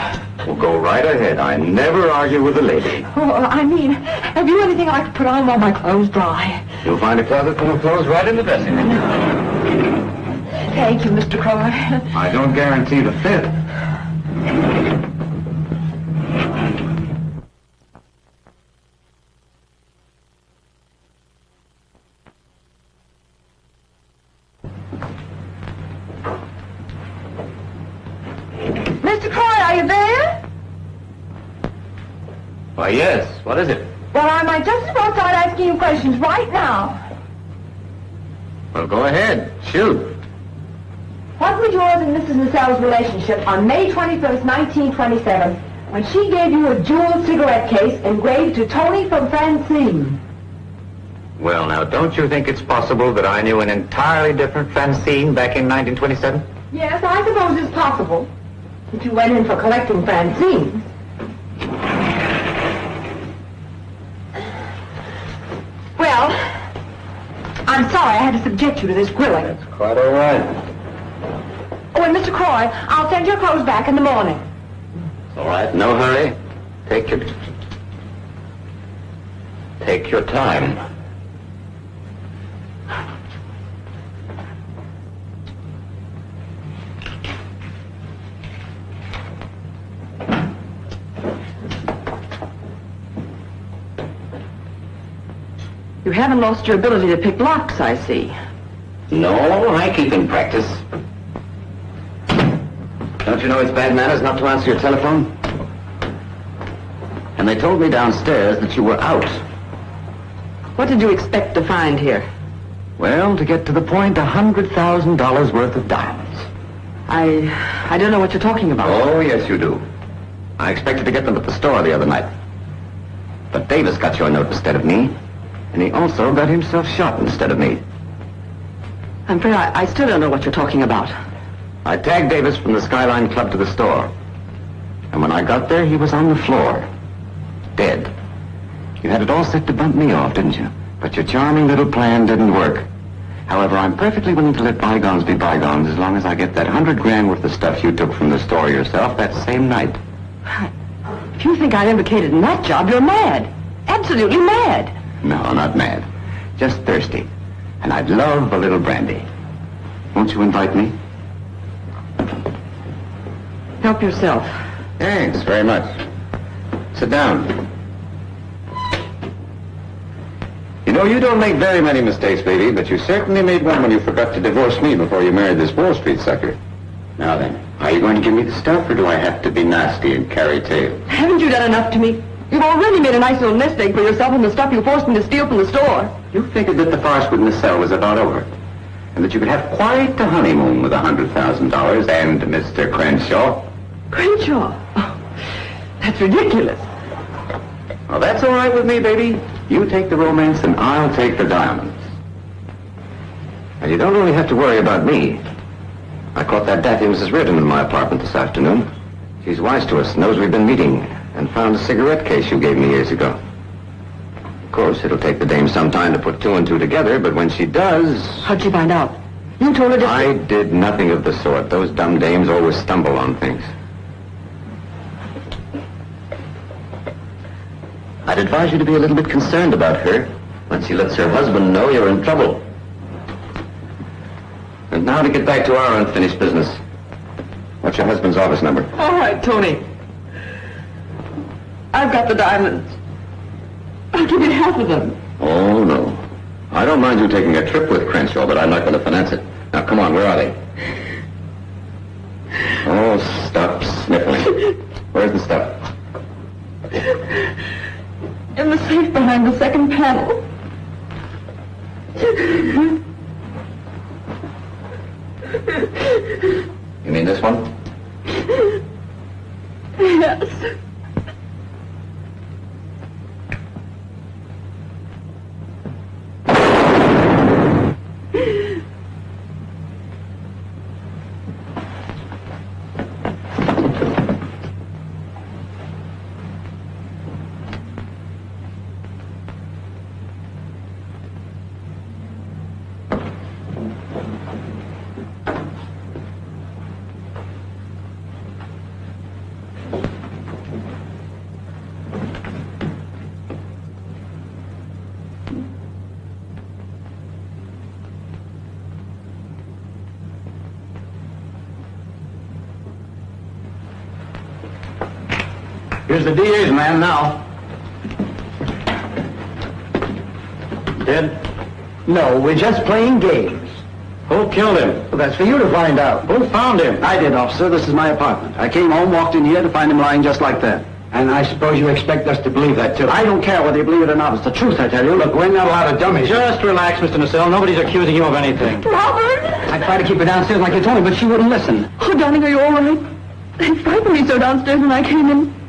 Well, go right ahead. I never argue with a lady. Oh, I mean, have you anything I could put on while my clothes dry? You'll find a closet full of clothes right in the dressing room. Thank you, Mr. Croy. I don't guarantee the fit. Mr. Croy, are you there? Why, yes. What is it? Well, I might just as well start asking you questions <laughs> right now. Well, go ahead. Shoot. What was yours and Mrs. Nacelle's relationship on May 21st, 1927, when she gave you a jeweled cigarette case engraved to Tony from Francine? Well, now, don't you think it's possible that I knew an entirely different Francine back in 1927? Yes, I suppose it's possible. If you went in for collecting Francines. Well, I'm sorry I had to subject you to this grilling. It's quite all right. Oh, and Mr. Croy, I'll send your clothes back in the morning. All right, no hurry. Take your... Take your time. You haven't lost your ability to pick locks, I see. No, I keep in practice. Don't you know it's bad manners not to answer your telephone? And they told me downstairs that you were out. What did you expect to find here? Well, to get to the point, a $100,000 worth of diamonds. I... I don't know what you're talking about. Oh, yes, you do. I expected to get them at the store the other night. But Davis got your note instead of me. And he also got himself shot instead of me. I'm afraid I, I still don't know what you're talking about. I tagged Davis from the Skyline Club to the store. And when I got there, he was on the floor. Dead. You had it all set to bump me off, didn't you? But your charming little plan didn't work. However, I'm perfectly willing to let bygones be bygones as long as I get that hundred grand worth of stuff you took from the store yourself that same night. If you think I implicated in that job, you're mad. Absolutely mad. No, not mad. Just thirsty. And I'd love a little brandy. Won't you invite me? Help yourself. Thanks very much. Sit down. You know, you don't make very many mistakes, baby, but you certainly made one when you forgot to divorce me before you married this Wall Street sucker. Now then, are you going to give me the stuff, or do I have to be nasty and carry tales? Haven't you done enough to me? You've already made a nice little nest egg for yourself in the stuff you forced me to steal from the store. You figured that the farce with Nacelle was about over, and that you could have quite a honeymoon with a $100,000 and Mr. Crenshaw. Crenshaw? Oh, that's ridiculous. Well, that's all right with me, baby. You take the romance and I'll take the diamonds. And you don't really have to worry about me. I caught that daffy Mrs. Reardon in my apartment this afternoon. She's wise to us, knows we've been meeting, and found a cigarette case you gave me years ago. Of course, it'll take the dame some time to put two and two together, but when she does... How'd you find out? You told her to... I did nothing of the sort. Those dumb dames always stumble on things. I'd advise you to be a little bit concerned about her. Once she lets her husband know, you're in trouble. And now to get back to our unfinished business. What's your husband's office number? All right, Tony. I've got the diamonds. I'll give you half of them. Oh, no. I don't mind you taking a trip with Crenshaw, but I'm not going to finance it. Now, come on, where are they? Oh, stop sniffling. Where's the stuff? In the safe behind the second panel. You mean this one? Yes. Here's the DA's man now. Dead? No, we're just playing games. Who killed him? Well, that's for you to find out. Who found him? I did, officer. This is my apartment. I came home, walked in here to find him lying just like that. And I suppose you expect us to believe that, too. I don't care whether you believe it or not. It's the truth, I tell you. Look, we're not a lot of dummies. Just relax, Mr. Nacelle. Nobody's accusing you of anything. Robert! I tried to keep her downstairs like you told me, but she wouldn't listen. Oh, darling, are you all right? They frightened me so downstairs when I came in.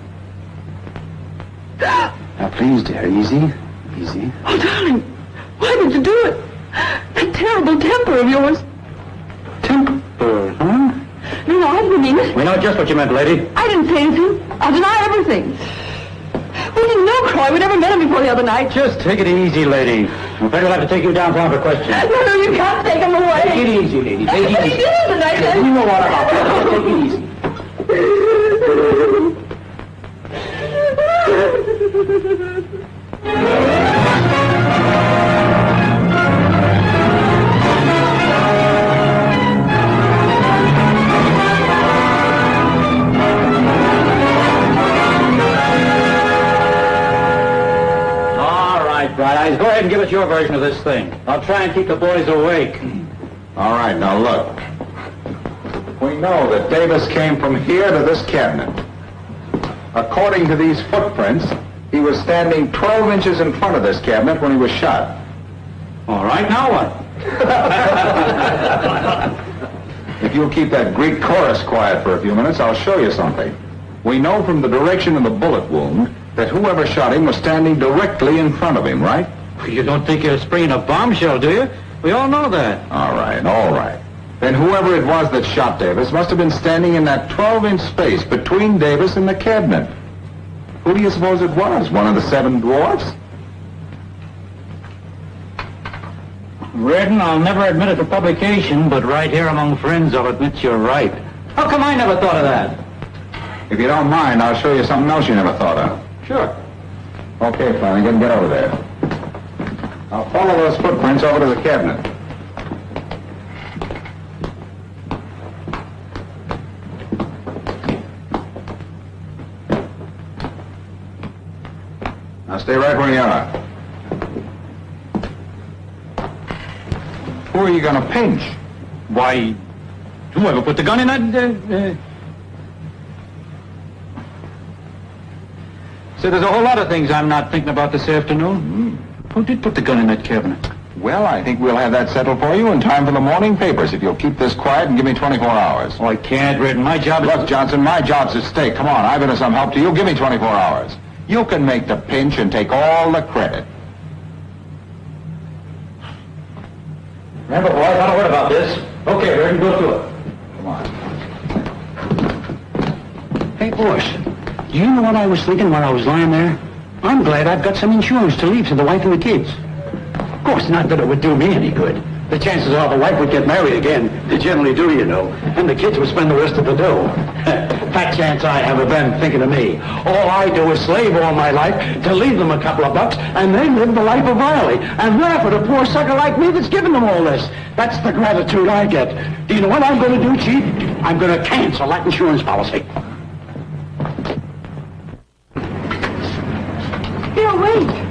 Please, dear, easy. Easy. Oh, darling, why did you do it? That terrible temper of yours. Temper, huh? No, no, I didn't mean it. We know just what you meant, lady. I didn't say anything. I'll deny everything. We didn't know Croy. We never met him before the other night. Just take it easy, lady. I'm afraid we'll have to take you downtown for questioning. No, no, you can't take him away. Take it easy, lady. Take it He easy. did, and I said... You know what about. Take it easy. <laughs> All right, Bright Eyes, go ahead and give us your version of this thing. I'll try and keep the boys awake. All right, now look. We know that Davis came from here to this cabinet. According to these footprints, he was standing 12 inches in front of this cabinet when he was shot. All right, now what? <laughs> If you'll keep that Greek chorus quiet for a few minutes, I'll show you something. We know from the direction of the bullet wound that whoever shot him was standing directly in front of him, right? You don't think you're springing a bombshell, do you? We all know that. All right, all right. Then whoever it was that shot Davis must have been standing in that 12-inch space between Davis and the cabinet. Who do you suppose it was? One of the seven dwarfs? Reardon, I'll never admit it to publication, but right here among friends, I'll admit you're right. How come I never thought of that? If you don't mind, I'll show you something else you never thought of. Sure. Okay, Flanagan, get over there. I'll follow those footprints over to the cabinet. Now stay right where you are. Who are you going to pinch? Why, whoever put the gun in that... Uh, uh... See, there's a whole lot of things I'm not thinking about this afternoon. Who did put the gun in that cabinet? Well, I think we'll have that settled for you in time for the morning papers if you'll keep this quiet and give me 24 hours. Oh, I can't, Reardon. My job. Look, Johnson, my job's at stake. Come on, I've been of some help to you. Give me 24 hours. You can make the pinch and take all the credit. Remember, boys, not a word about this. Okay, Reardon, go through it. Come on. Hey, boss, do you know what I was thinking while I was lying there? I'm glad I've got some insurance to leave to the wife and the kids. Of course, not that it would do me any good. The chances are the wife would get married again. They generally do, you know. And the kids would spend the rest of the dough. <laughs> Fat chance I have of them thinking of me. All I do is slave all my life to leave them a couple of bucks, and they live the life of Riley, and laugh at a poor sucker like me that's giving them all this. That's the gratitude I get. Do you know what I'm going to do, Chief? I'm going to cancel that insurance policy. Bill, wait.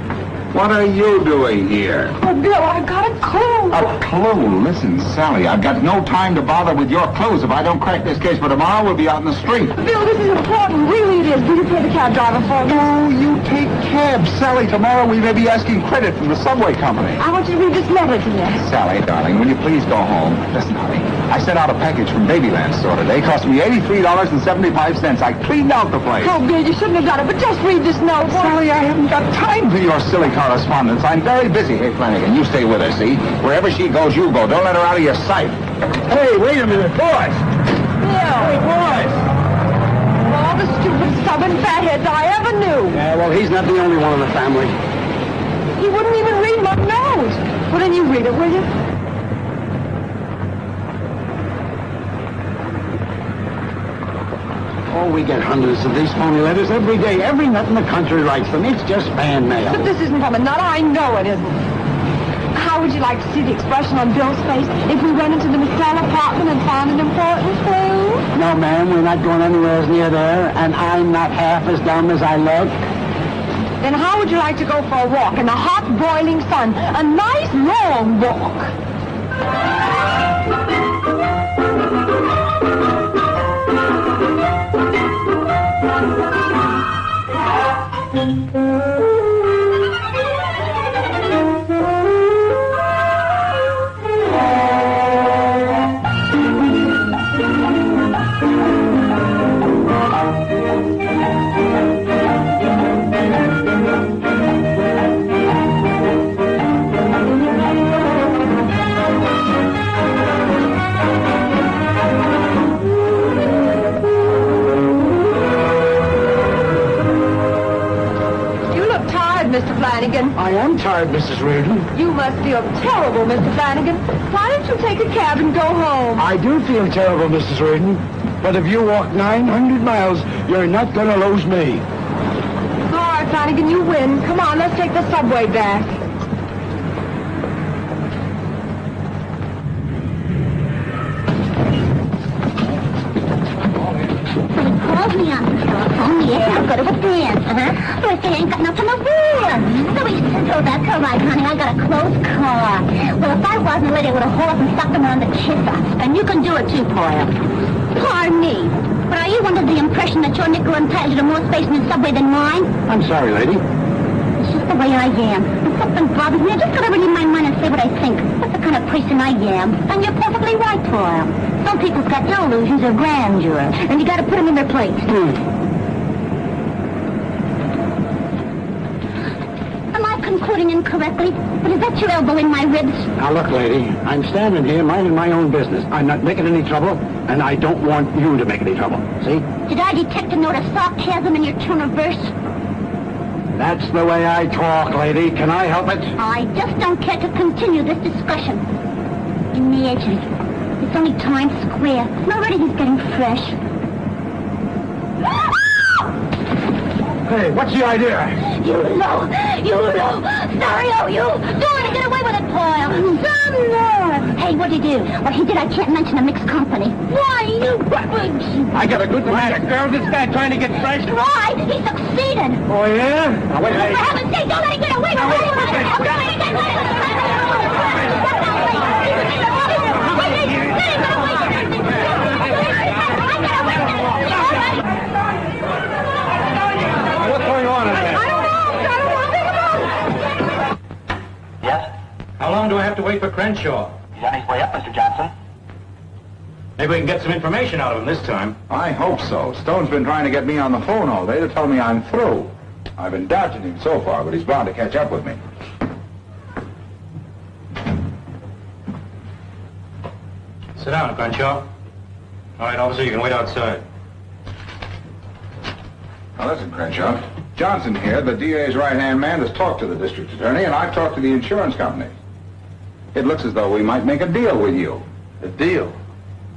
What are you doing here? Oh, Bill, I've got a clue. A clue. Listen, Sally, I've got no time to bother with your clues if I don't crack this case, but tomorrow we'll be out in the street. Bill, this is important. Really it is. Will you pay the cab driver for me? No, you take cabs. Sally, tomorrow we may be asking credit from the subway company. I want you to read this letter to me. Sally, darling, will you please go home? Listen, honey, I sent out a package from Babyland store today. Cost me $83.75. I cleaned out the place. Oh, Bill, you shouldn't have done it, but just read this note. Sally, I haven't got time for your silly correspondence. I'm very busy. Hey, Flanagan, you stay with her, see? Wherever she goes, you go. Don't let her out of your sight. Hey, wait a minute, boys. Bill. Hey, boys. All the stupid, stubborn fatheads I ever knew. Yeah, well, he's not the only one in the family. He wouldn't even read my note. Well, then you read it, will you? Oh, we get hundreds of these phony letters every day. Every nut in the country writes them. It's just fan mail. But this isn't from a nut. I know it isn't. how would you like to see the expression on Bill's face if we went into the Nacelle apartment and found an important clue? No, ma'am, we're not going anywhere near there, and I'm not half as dumb as I look. Then how would you like to go for a walk in the hot, boiling sun? A nice, long walk. I tired, Mrs. Reardon. You must feel terrible, Mr. Flanagan. Why don't you take a cab and go home? I do feel terrible, Mrs. Reardon. But if you walk 900 miles, you're not going to lose me. All right, Flanagan, you win. Come on, let's take the subway back. calls me on the telephone. Yeah, I've got to a dance, huh? First, I ain't got nothing to wear. So he says, oh, that's all right, honey. I got a close car. Well, if I wasn't ready, I would have hauled up and stuck them on the kisser. And you can do it too, Poyle. Pardon me. But are you under the impression that your nickel entitles you to more space in the subway than mine? I'm sorry, lady. It's just the way I am. If something bothers me, I just gotta read my mind and say what I think. That's the kind of person I am. And you're perfectly right, Poyle. Some people's got no illusions of grandeur, and you gotta put them in their place. Am Incorrectly? But is that your elbow in my ribs? Now, look, lady, I'm standing here minding my own business. I'm not making any trouble, and I don't want you to make any trouble. See? Did I detect a note of sarcasm in your tone of verse? That's the way I talk, lady. Can I help it? I just don't care to continue this discussion. Immediately. It's only Times Square, and already he's getting fresh. Hey, what's the idea? You know, you know. Sorry, oh, you. Don't to get away with it, Poyle. Some nerve. Hey, what'd he do? What he did, I can't mention a mixed company. Why, you... I got a good matter, girl. This guy trying to get fresh. Why? he succeeded. Oh, yeah? Now, wait, For wait. heaven's sake, don't let him get away with it. What's do I have to wait for Crenshaw? He's on his way up, Mr. Johnson. Maybe we can get some information out of him this time. I hope so. Stone's been trying to get me on the phone all day to tell me I'm through. I've been dodging him so far, but he's bound to catch up with me. Sit down, Crenshaw. All right, officer, you can wait outside. Now listen, Crenshaw. Johnson here, the DA's right-hand man, has talked to the district attorney, and I've talked to the insurance company. It looks as though we might make a deal with you. A deal?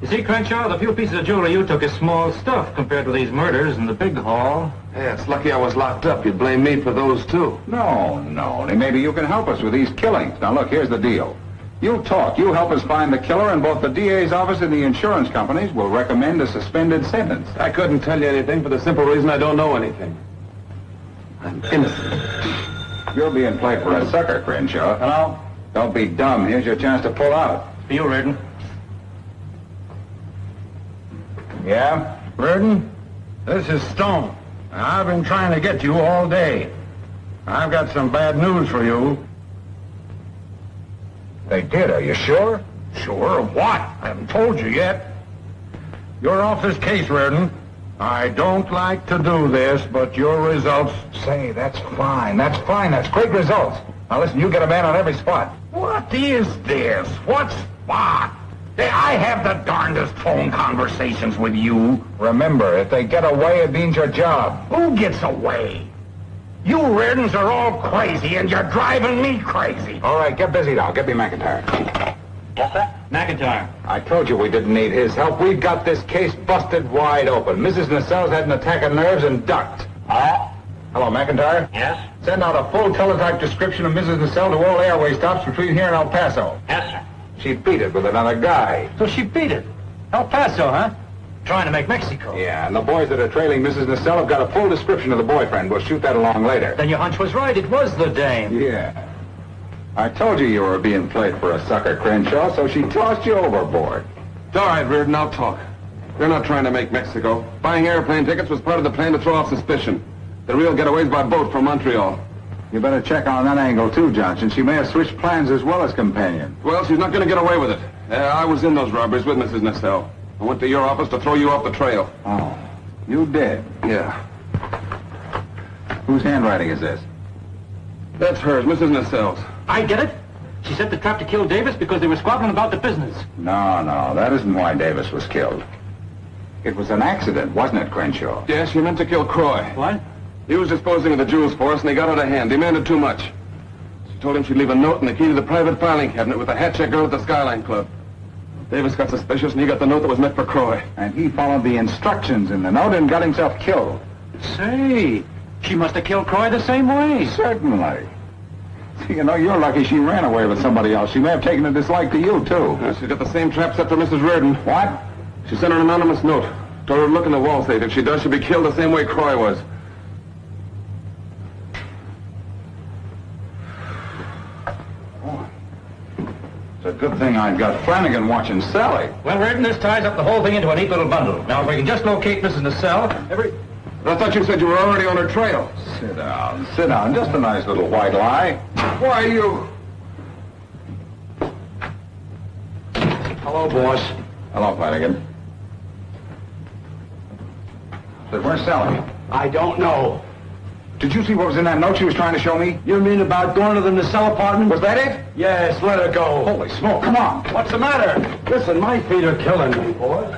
You see, Crenshaw, the few pieces of jewelry you took is small stuff compared to these murders in the big hall. Yeah, it's lucky I was locked up. You'd blame me for those, too. No, no. Maybe you can help us with these killings. Now look, here's the deal. You talk. You help us find the killer, and both the DA's office and the insurance companies will recommend a suspended sentence. I couldn't tell you anything for the simple reason I don't know anything. I'm innocent. You're being played for a sucker, Crenshaw. Hello? Don't be dumb. Here's your chance to pull out. For you, Reardon. Yeah? Burden, this is Stone. I've been trying to get you all day. I've got some bad news for you. They did, are you sure? Sure of what? I haven't told you yet. You're off this case, Reardon. I don't like to do this, but your results... Say, that's fine. That's fine. That's great results. Now listen, you get a man on every spot. What is this? What's what spot? I have the darndest phone conversations with you. Remember, if they get away, it means your job. Who gets away? You Reardons are all crazy, and you're driving me crazy. All right, get busy now. Get me McIntyre. Yes, sir? McIntyre. I told you we didn't need his help. We've got this case busted wide open. Mrs. Nacelles had an attack of nerves and ducked. Oh? Hello, McIntyre? Yes? Send out a full teletype description of Mrs. Nacelle to all airway stops between here and El Paso. Yes, sir. She beat it with another guy. So she beat it. El Paso, huh? Trying to make Mexico. Yeah, and the boys that are trailing Mrs. Nacelle have got a full description of the boyfriend. We'll shoot that along later. Then your hunch was right. It was the dame. Yeah. I told you you were being played for a sucker, Crenshaw, so she tossed you overboard. It's all right, Reardon, I'll talk. They're not trying to make Mexico. Buying airplane tickets was part of the plan to throw off suspicion. The real getaway's by boat from Montreal. You better check on that angle, too, Johnson. She may have switched plans as well as companion. Well, she's not going to get away with it. Uh, I was in those robberies with Mrs. Nacelle. I went to your office to throw you off the trail. Oh, you did? Yeah. Whose handwriting is this? That's hers, Mrs. Nacelle's. I get it. She set the trap to kill Davis because they were squabbling about the business. No, no, that isn't why Davis was killed. It was an accident, wasn't it, Crenshaw? Yes, she meant to kill Croy. What? He was disposing of the jewels for us, and they got out of hand. Demanded too much. She told him she'd leave a note and the key to the private filing cabinet with the hat check girl at the Skyline Club. Davis got suspicious, and he got the note that was meant for Croy. And he followed the instructions in the note and got himself killed. Say, she must have killed Croy the same way. Certainly. You know, you're lucky she ran away with somebody else. She may have taken a dislike to you, too. Uh, she's got the same trap set for Mrs. Reardon. What? She sent her an anonymous note. Told her to look in the wall safe. If she does, she'll be killed the same way Croy was. Good thing I've got Flanagan watching Sally. Well, Reardon, this ties up the whole thing into a neat little bundle. Now, if we can just locate Mrs. Nacelle, every... But I thought you said you were already on her trail. Sit down, sit down. Just a nice little white lie. Why, are you... Hello, boss. Hello, Flanagan. Said, where's Sally? I don't know. Did you see what was in that note she was trying to show me? You mean about going to the Nacelle apartment? Was that it? Yes, let her go. Holy smoke, come on. What's the matter? Listen, my feet are killing me, boys.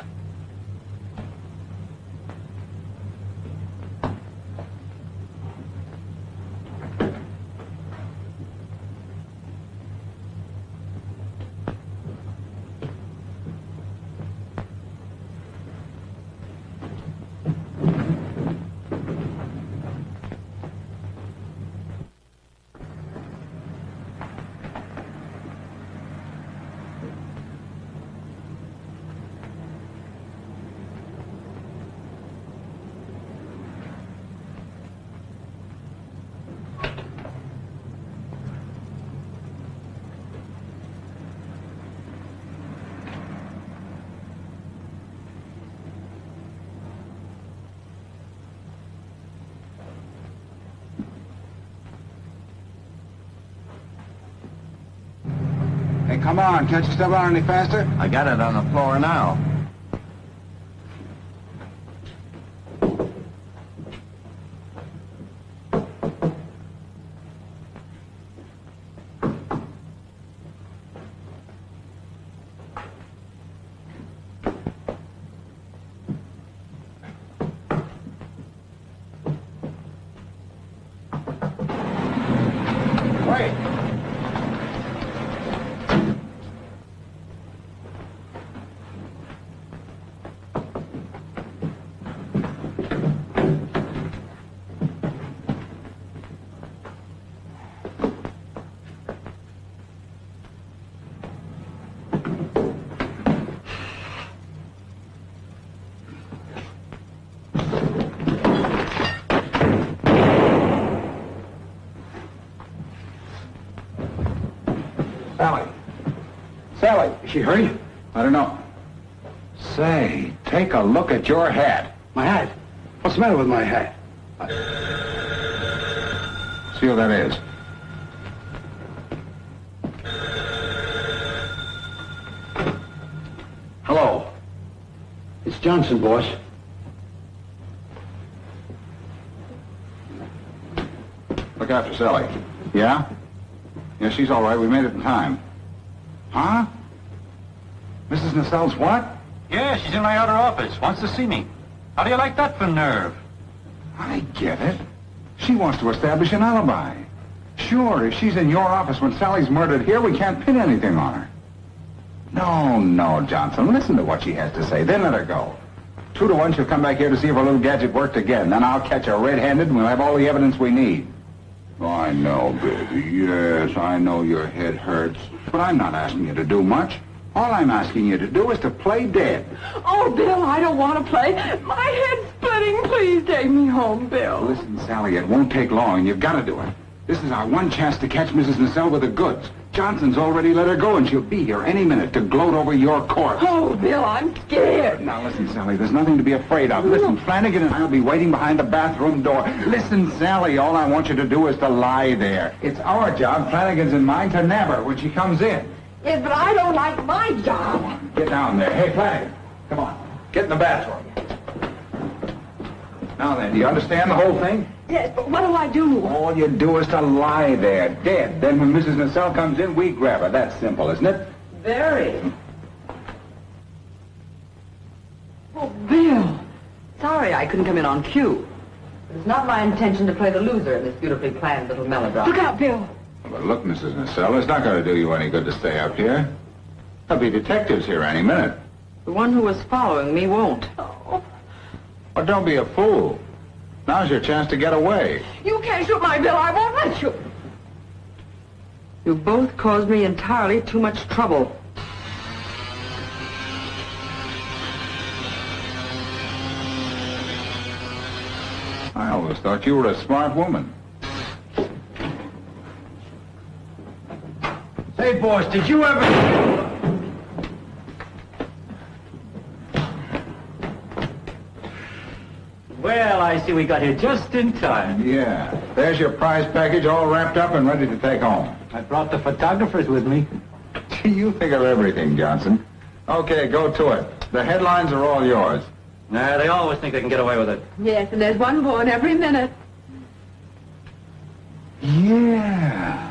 Come on. Can't you step out any faster? I got it on the floor now. Wait. Sally. Sally. Is she hurt? I don't know. Say, take a look at your hat. My hat. What's the matter with my hat? See who that is. Hello. It's Johnson, boss. Look after Sally. Yeah? Yeah, she's all right. We made it in time. Huh? Nacelle's what? Yeah, she's in my outer office. Wants to see me. How do you like that for nerve? I get it. She wants to establish an alibi. Sure, if she's in your office when Sally's murdered here, we can't pin anything on her. No, no, Johnson. Listen to what she has to say, then let her go. Two to one, she'll come back here to see if her little gadget worked again. Then I'll catch her red-handed and we'll have all the evidence we need. Oh, I know, baby. Yes, I know your head hurts. But I'm not asking you to do much. All I'm asking you to do is to play dead. Oh, Bill, I don't want to play. My head's splitting. Please take me home, Bill. Listen, Sally, it won't take long. and You've got to do it. This is our one chance to catch Mrs. Nacelle with the goods. Johnson's already let her go, and she'll be here any minute to gloat over your corpse. Oh, Bill, I'm scared. Now, listen, Sally, there's nothing to be afraid of. Listen, Flanagan and I'll be waiting behind the bathroom door. Listen, Sally, all I want you to do is to lie there. It's our job, Flanagan's and mine, to nab her when she comes in. Yes, but I don't like my job. Get down there. Hey, Flanagan, come on. Get in the bathroom. Now then, do you understand the whole thing? Yes, but what do I do? All you do is to lie there, dead. Then when Mrs. Nacelle comes in, we grab her. That's simple, isn't it? Very. Oh, Bill. Sorry I couldn't come in on cue. But It's not my intention to play the loser in this beautifully planned little melodrama. Look out, Bill. But look, Mrs. Nacelle, it's not going to do you any good to stay up here. There'll be detectives here any minute. The one who was following me won't. Oh, Well, don't be a fool. Now's your chance to get away. you can't shoot my Bill. I won't let you. You both caused me entirely too much trouble. I always thought you were a smart woman. Say, boss, did you ever... Well, I see we got here just in time. Yeah. There's your prize package all wrapped up and ready to take home. I brought the photographers with me. <laughs> you think of everything, Johnson. Okay, go to it. The headlines are all yours. Nah, they always think they can get away with it. Yes, and there's one born every minute. Yeah.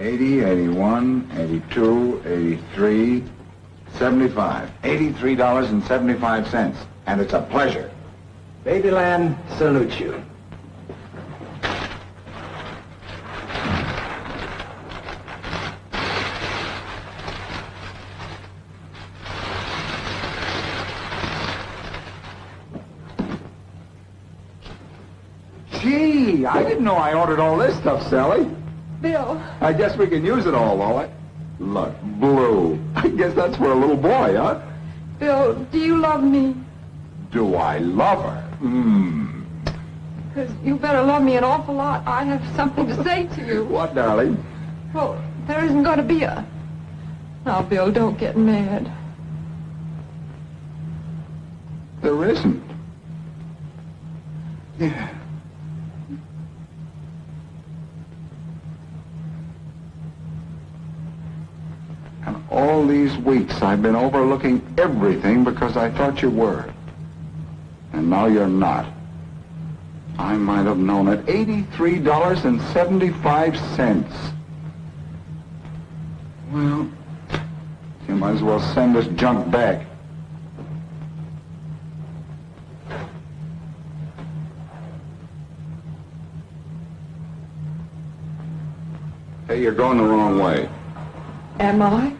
80, 81, 82, 83, 75. $83.75. And it's a pleasure. Babyland salutes you. Gee, I didn't know I ordered all this stuff, Sally. Bill, I guess we can use it all, though. Look, blue. I guess that's for a little boy, huh? Bill, do you love me? Do I love her? Hmm. Because you better love me an awful lot. I have something to say to you. <laughs> What, darling? Well, there isn't going to be a... Now, Bill, don't get mad. There isn't. Yeah. All these weeks I've been overlooking everything because I thought you were. And now you're not. I might have known it. $83.75. Well, you might as well send this junk back. Hey, you're going the wrong way. Am I?